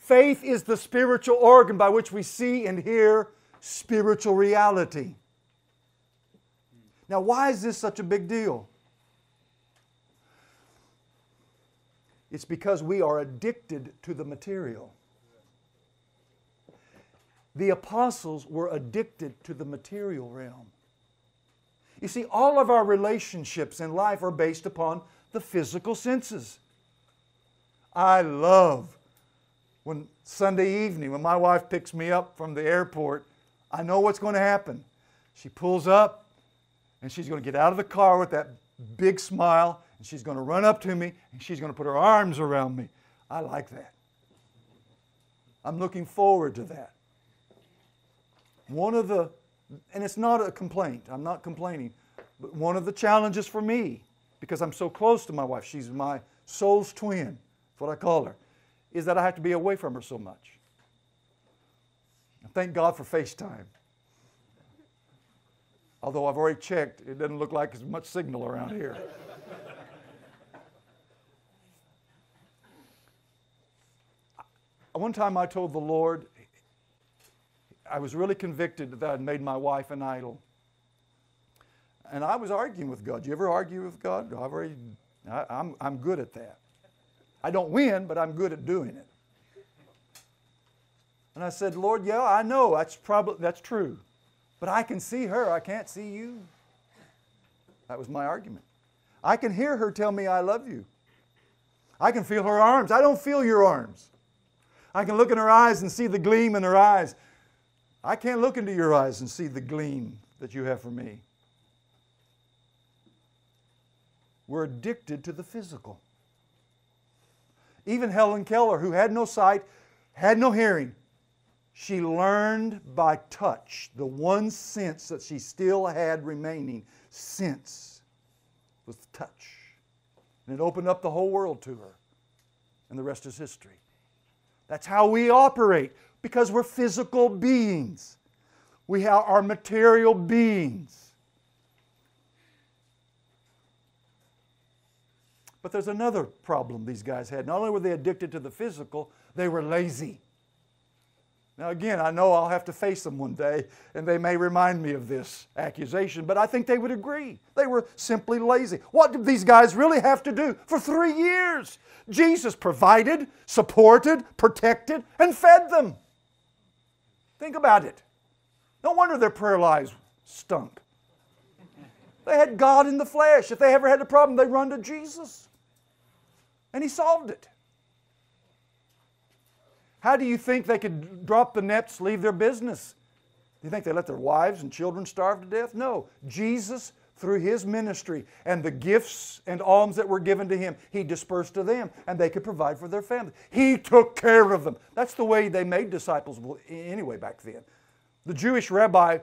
Faith is the spiritual organ by which we see and hear spiritual reality. Now, why is this such a big deal? It's because we are addicted to the material. The apostles were addicted to the material realm. You see, all of our relationships in life are based upon the physical senses. I love when Sunday evening, when my wife picks me up from the airport, I know what's going to happen. She pulls up and she's going to get out of the car with that big smile and she's going to run up to me and she's going to put her arms around me. I like that. I'm looking forward to that. One of the, and it's not a complaint, I'm not complaining, but one of the challenges for me, because I'm so close to my wife, she's my soul's twin, that's what I call her, is that I have to be away from her so much. Thank God for FaceTime. Although I've already checked, it doesn't look like there's much signal around here. One time I told the Lord, I was really convicted that I'd made my wife an idol. And I was arguing with God. Do you ever argue with God? I've already, I, I'm, I'm good at that. I don't win, but I'm good at doing it. And I said, Lord, yeah, I know that's probably that's true. But I can see her, I can't see you. That was my argument. I can hear her tell me I love you. I can feel her arms. I don't feel your arms. I can look in her eyes and see the gleam in her eyes. I can't look into your eyes and see the gleam that you have for me. We're addicted to the physical. Even Helen Keller, who had no sight, had no hearing, she learned by touch the one sense that she still had remaining sense was touch. And it opened up the whole world to her. And the rest is history. That's how we operate because we're physical beings. We are material beings. But there's another problem these guys had. Not only were they addicted to the physical, they were lazy. Now, again, I know I'll have to face them one day, and they may remind me of this accusation, but I think they would agree. They were simply lazy. What did these guys really have to do for three years? Jesus provided, supported, protected, and fed them. Think about it. No wonder their prayer lives stunk. They had God in the flesh. If they ever had a problem, they run to Jesus. And He solved it. How do you think they could drop the nets, leave their business? Do you think they let their wives and children starve to death? No. Jesus through his ministry and the gifts and alms that were given to him, he dispersed to them and they could provide for their family. He took care of them. That's the way they made disciples anyway back then. The Jewish rabbi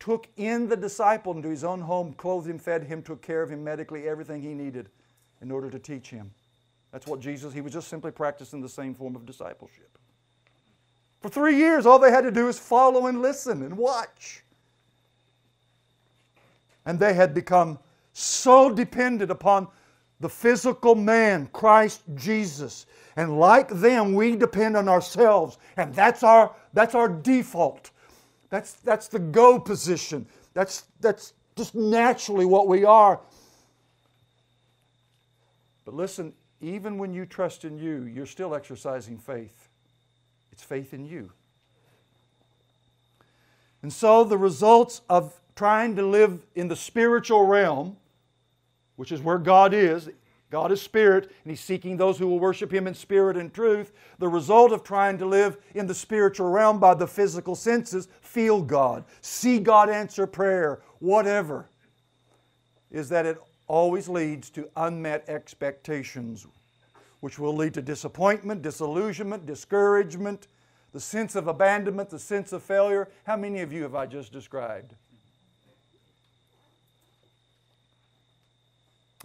took in the disciple into his own home, clothed him, fed him, took care of him medically, everything he needed in order to teach him. That's what Jesus, he was just simply practicing the same form of discipleship. For three years, all they had to do is follow and listen and watch. And they had become so dependent upon the physical man, Christ Jesus. And like them, we depend on ourselves. And that's our, that's our default. That's, that's the go position. That's, that's just naturally what we are. But listen, even when you trust in you, you're still exercising faith. It's faith in you. And so the results of trying to live in the spiritual realm, which is where God is, God is spirit, and He's seeking those who will worship Him in spirit and truth. The result of trying to live in the spiritual realm by the physical senses, feel God, see God answer prayer, whatever, is that it always leads to unmet expectations, which will lead to disappointment, disillusionment, discouragement, the sense of abandonment, the sense of failure. How many of you have I just described?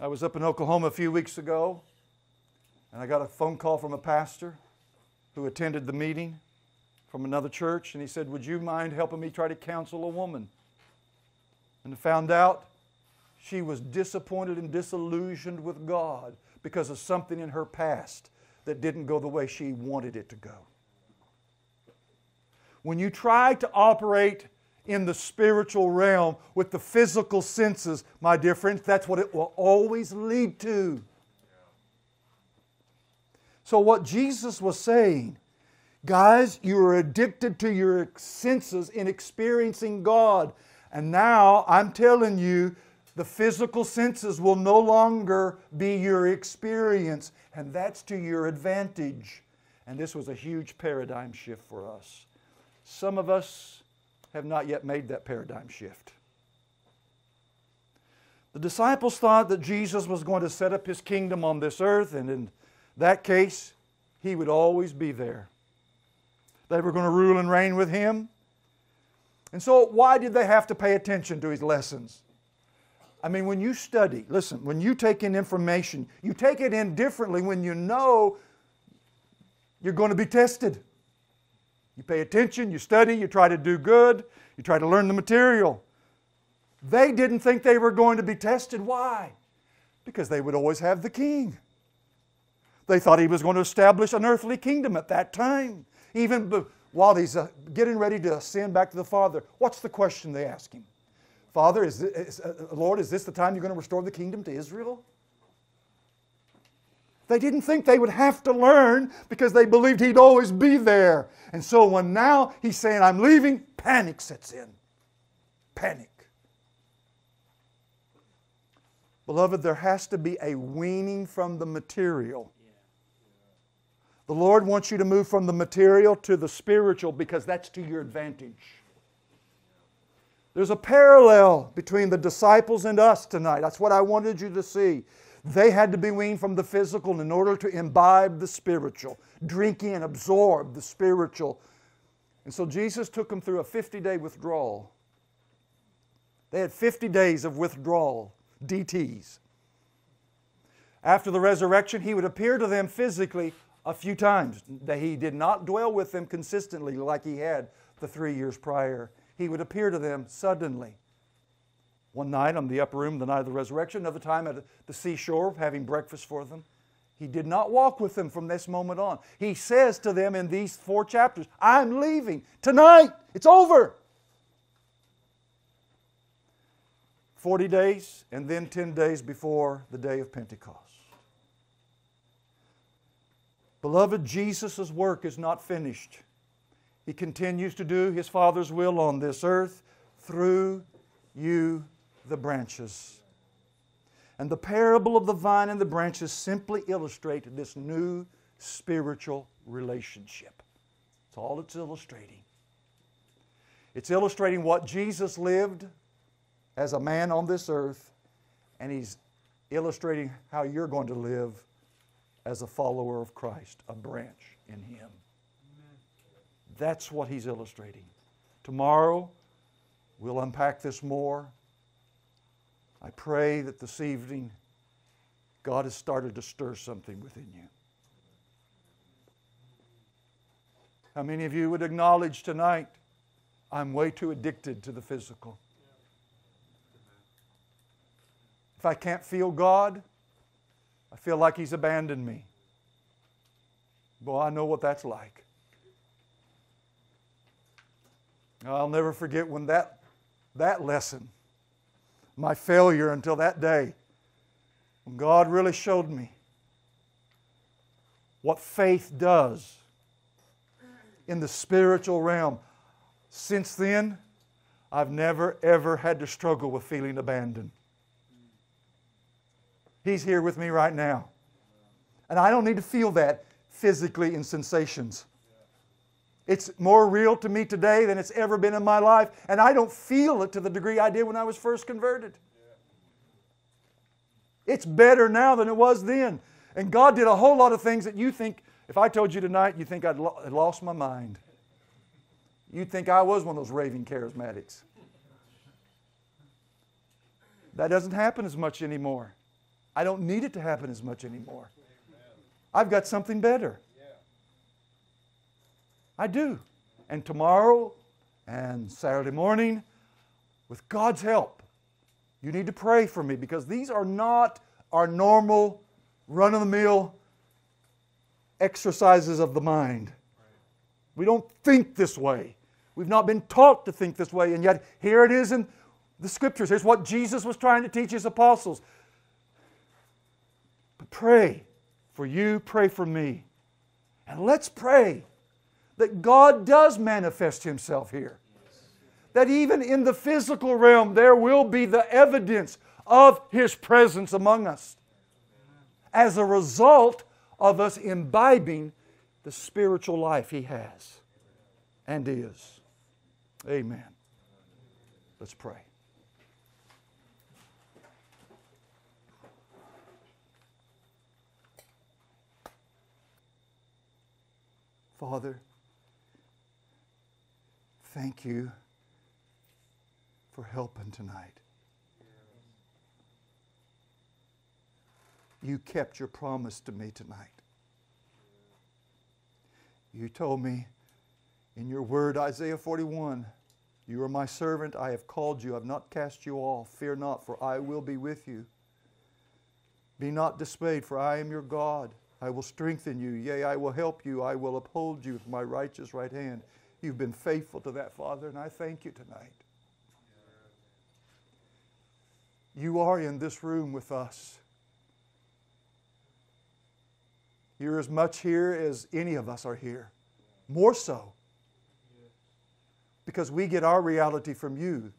I was up in Oklahoma a few weeks ago, and I got a phone call from a pastor who attended the meeting from another church, and he said, Would you mind helping me try to counsel a woman? And I found out she was disappointed and disillusioned with God because of something in her past that didn't go the way she wanted it to go. When you try to operate in the spiritual realm with the physical senses, my dear friends, that's what it will always lead to. So, what Jesus was saying, guys, you are addicted to your senses in experiencing God. And now I'm telling you, the physical senses will no longer be your experience, and that's to your advantage. And this was a huge paradigm shift for us. Some of us have not yet made that paradigm shift. The disciples thought that Jesus was going to set up his kingdom on this earth, and in that case, he would always be there. They were going to rule and reign with him. And so, why did they have to pay attention to his lessons? I mean, when you study, listen, when you take in information, you take it in differently when you know you're going to be tested. You pay attention, you study, you try to do good, you try to learn the material. They didn't think they were going to be tested. Why? Because they would always have the king. They thought he was going to establish an earthly kingdom at that time. Even while he's uh, getting ready to ascend back to the Father, what's the question they ask him? Father, is, is uh, Lord, is this the time you're going to restore the kingdom to Israel? They didn't think they would have to learn because they believed he'd always be there. And so when now he's saying, I'm leaving, panic sets in. Panic. Beloved, there has to be a weaning from the material. The Lord wants you to move from the material to the spiritual because that's to your advantage. There's a parallel between the disciples and us tonight. That's what I wanted you to see. They had to be weaned from the physical in order to imbibe the spiritual, drink in, absorb the spiritual. And so Jesus took them through a 50 day withdrawal. They had 50 days of withdrawal, DTs. After the resurrection, he would appear to them physically a few times. That He did not dwell with them consistently like he had the three years prior. He would appear to them suddenly. One night on the upper room, the night of the resurrection, another time at the seashore having breakfast for them. He did not walk with them from this moment on. He says to them in these four chapters, I'm leaving tonight. It's over. 40 days and then 10 days before the day of Pentecost. Beloved, Jesus' work is not finished. He continues to do His Father's will on this earth through you the branches. And the parable of the vine and the branches simply illustrate this new spiritual relationship. That's all it's illustrating. It's illustrating what Jesus lived as a man on this earth, and he's illustrating how you're going to live as a follower of Christ, a branch in him. That's what he's illustrating. Tomorrow, we'll unpack this more. I pray that this evening, God has started to stir something within you. How many of you would acknowledge tonight, I'm way too addicted to the physical? If I can't feel God, I feel like He's abandoned me. Boy, I know what that's like. I'll never forget when that, that lesson, my failure until that day, when God really showed me what faith does in the spiritual realm. Since then, I've never, ever had to struggle with feeling abandoned. He's here with me right now. And I don't need to feel that physically in sensations. It's more real to me today than it's ever been in my life, and I don't feel it to the degree I did when I was first converted. It's better now than it was then. And God did a whole lot of things that you think, if I told you tonight, you think I'd lost my mind. You'd think I was one of those raving charismatics. That doesn't happen as much anymore. I don't need it to happen as much anymore. I've got something better. I do. And tomorrow and Saturday morning, with God's help, you need to pray for me because these are not our normal, run of the mill exercises of the mind. We don't think this way. We've not been taught to think this way, and yet here it is in the scriptures. Here's what Jesus was trying to teach his apostles But pray for you, pray for me. And let's pray that God does manifest Himself here. That even in the physical realm, there will be the evidence of His presence among us as a result of us imbibing the spiritual life He has and is. Amen. Let's pray. Father, thank you for helping tonight. You kept your promise to me tonight. You told me in your word, Isaiah 41, You are my servant, I have called you, I have not cast you off. Fear not, for I will be with you. Be not dismayed, for I am your God. I will strengthen you. Yea, I will help you. I will uphold you with my righteous right hand. You've been faithful to that, Father, and I thank you tonight. You are in this room with us. You're as much here as any of us are here, more so, because we get our reality from you.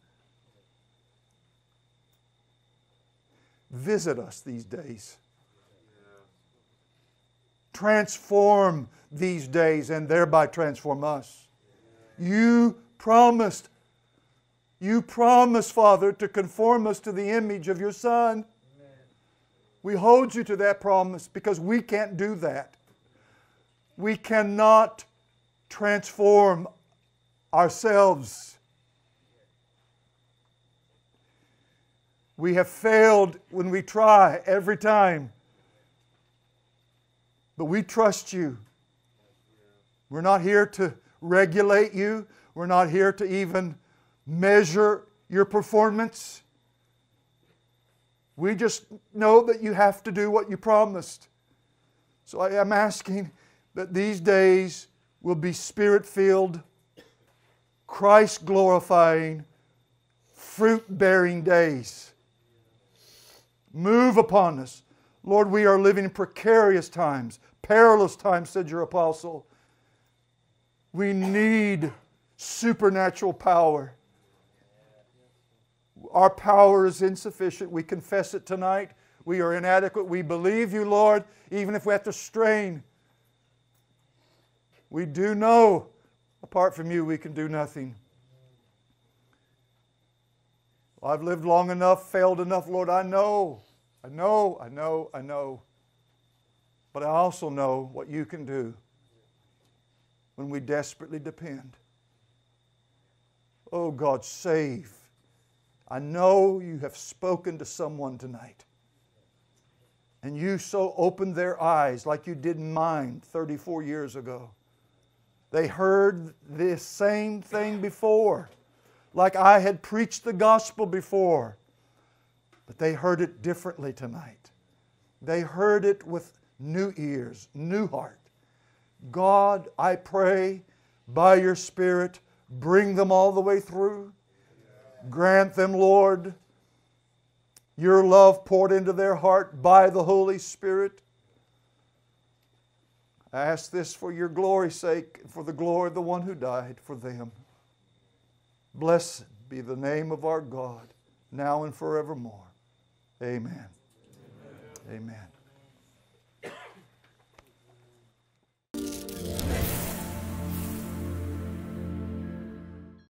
Visit us these days transform these days and thereby transform us. You promised, you promised, Father, to conform us to the image of your Son. We hold you to that promise because we can't do that. We cannot transform ourselves. We have failed when we try every time. But we trust you. We're not here to regulate you, we're not here to even measure your performance. We just know that you have to do what you promised. So I am asking that these days will be spirit filled, Christ glorifying, fruit bearing days. Move upon us. Lord, we are living in precarious times, perilous times, said your apostle. We need supernatural power. Our power is insufficient. We confess it tonight. We are inadequate. We believe you, Lord, even if we have to strain. We do know apart from you we can do nothing. I've lived long enough, failed enough, Lord. I know, I know, I know, I know. But I also know what you can do when we desperately depend. Oh God, save. I know you have spoken to someone tonight. And you so opened their eyes like you did mine 34 years ago. They heard this same thing before, like I had preached the gospel before, but they heard it differently tonight. They heard it with new ears, new heart. God, I pray by your Spirit, bring them all the way through. Grant them, Lord, your love poured into their heart by the Holy Spirit. I ask this for your glory's sake, for the glory of the one who died for them. Blessed be the name of our God, now and forevermore. Amen. Amen. Amen.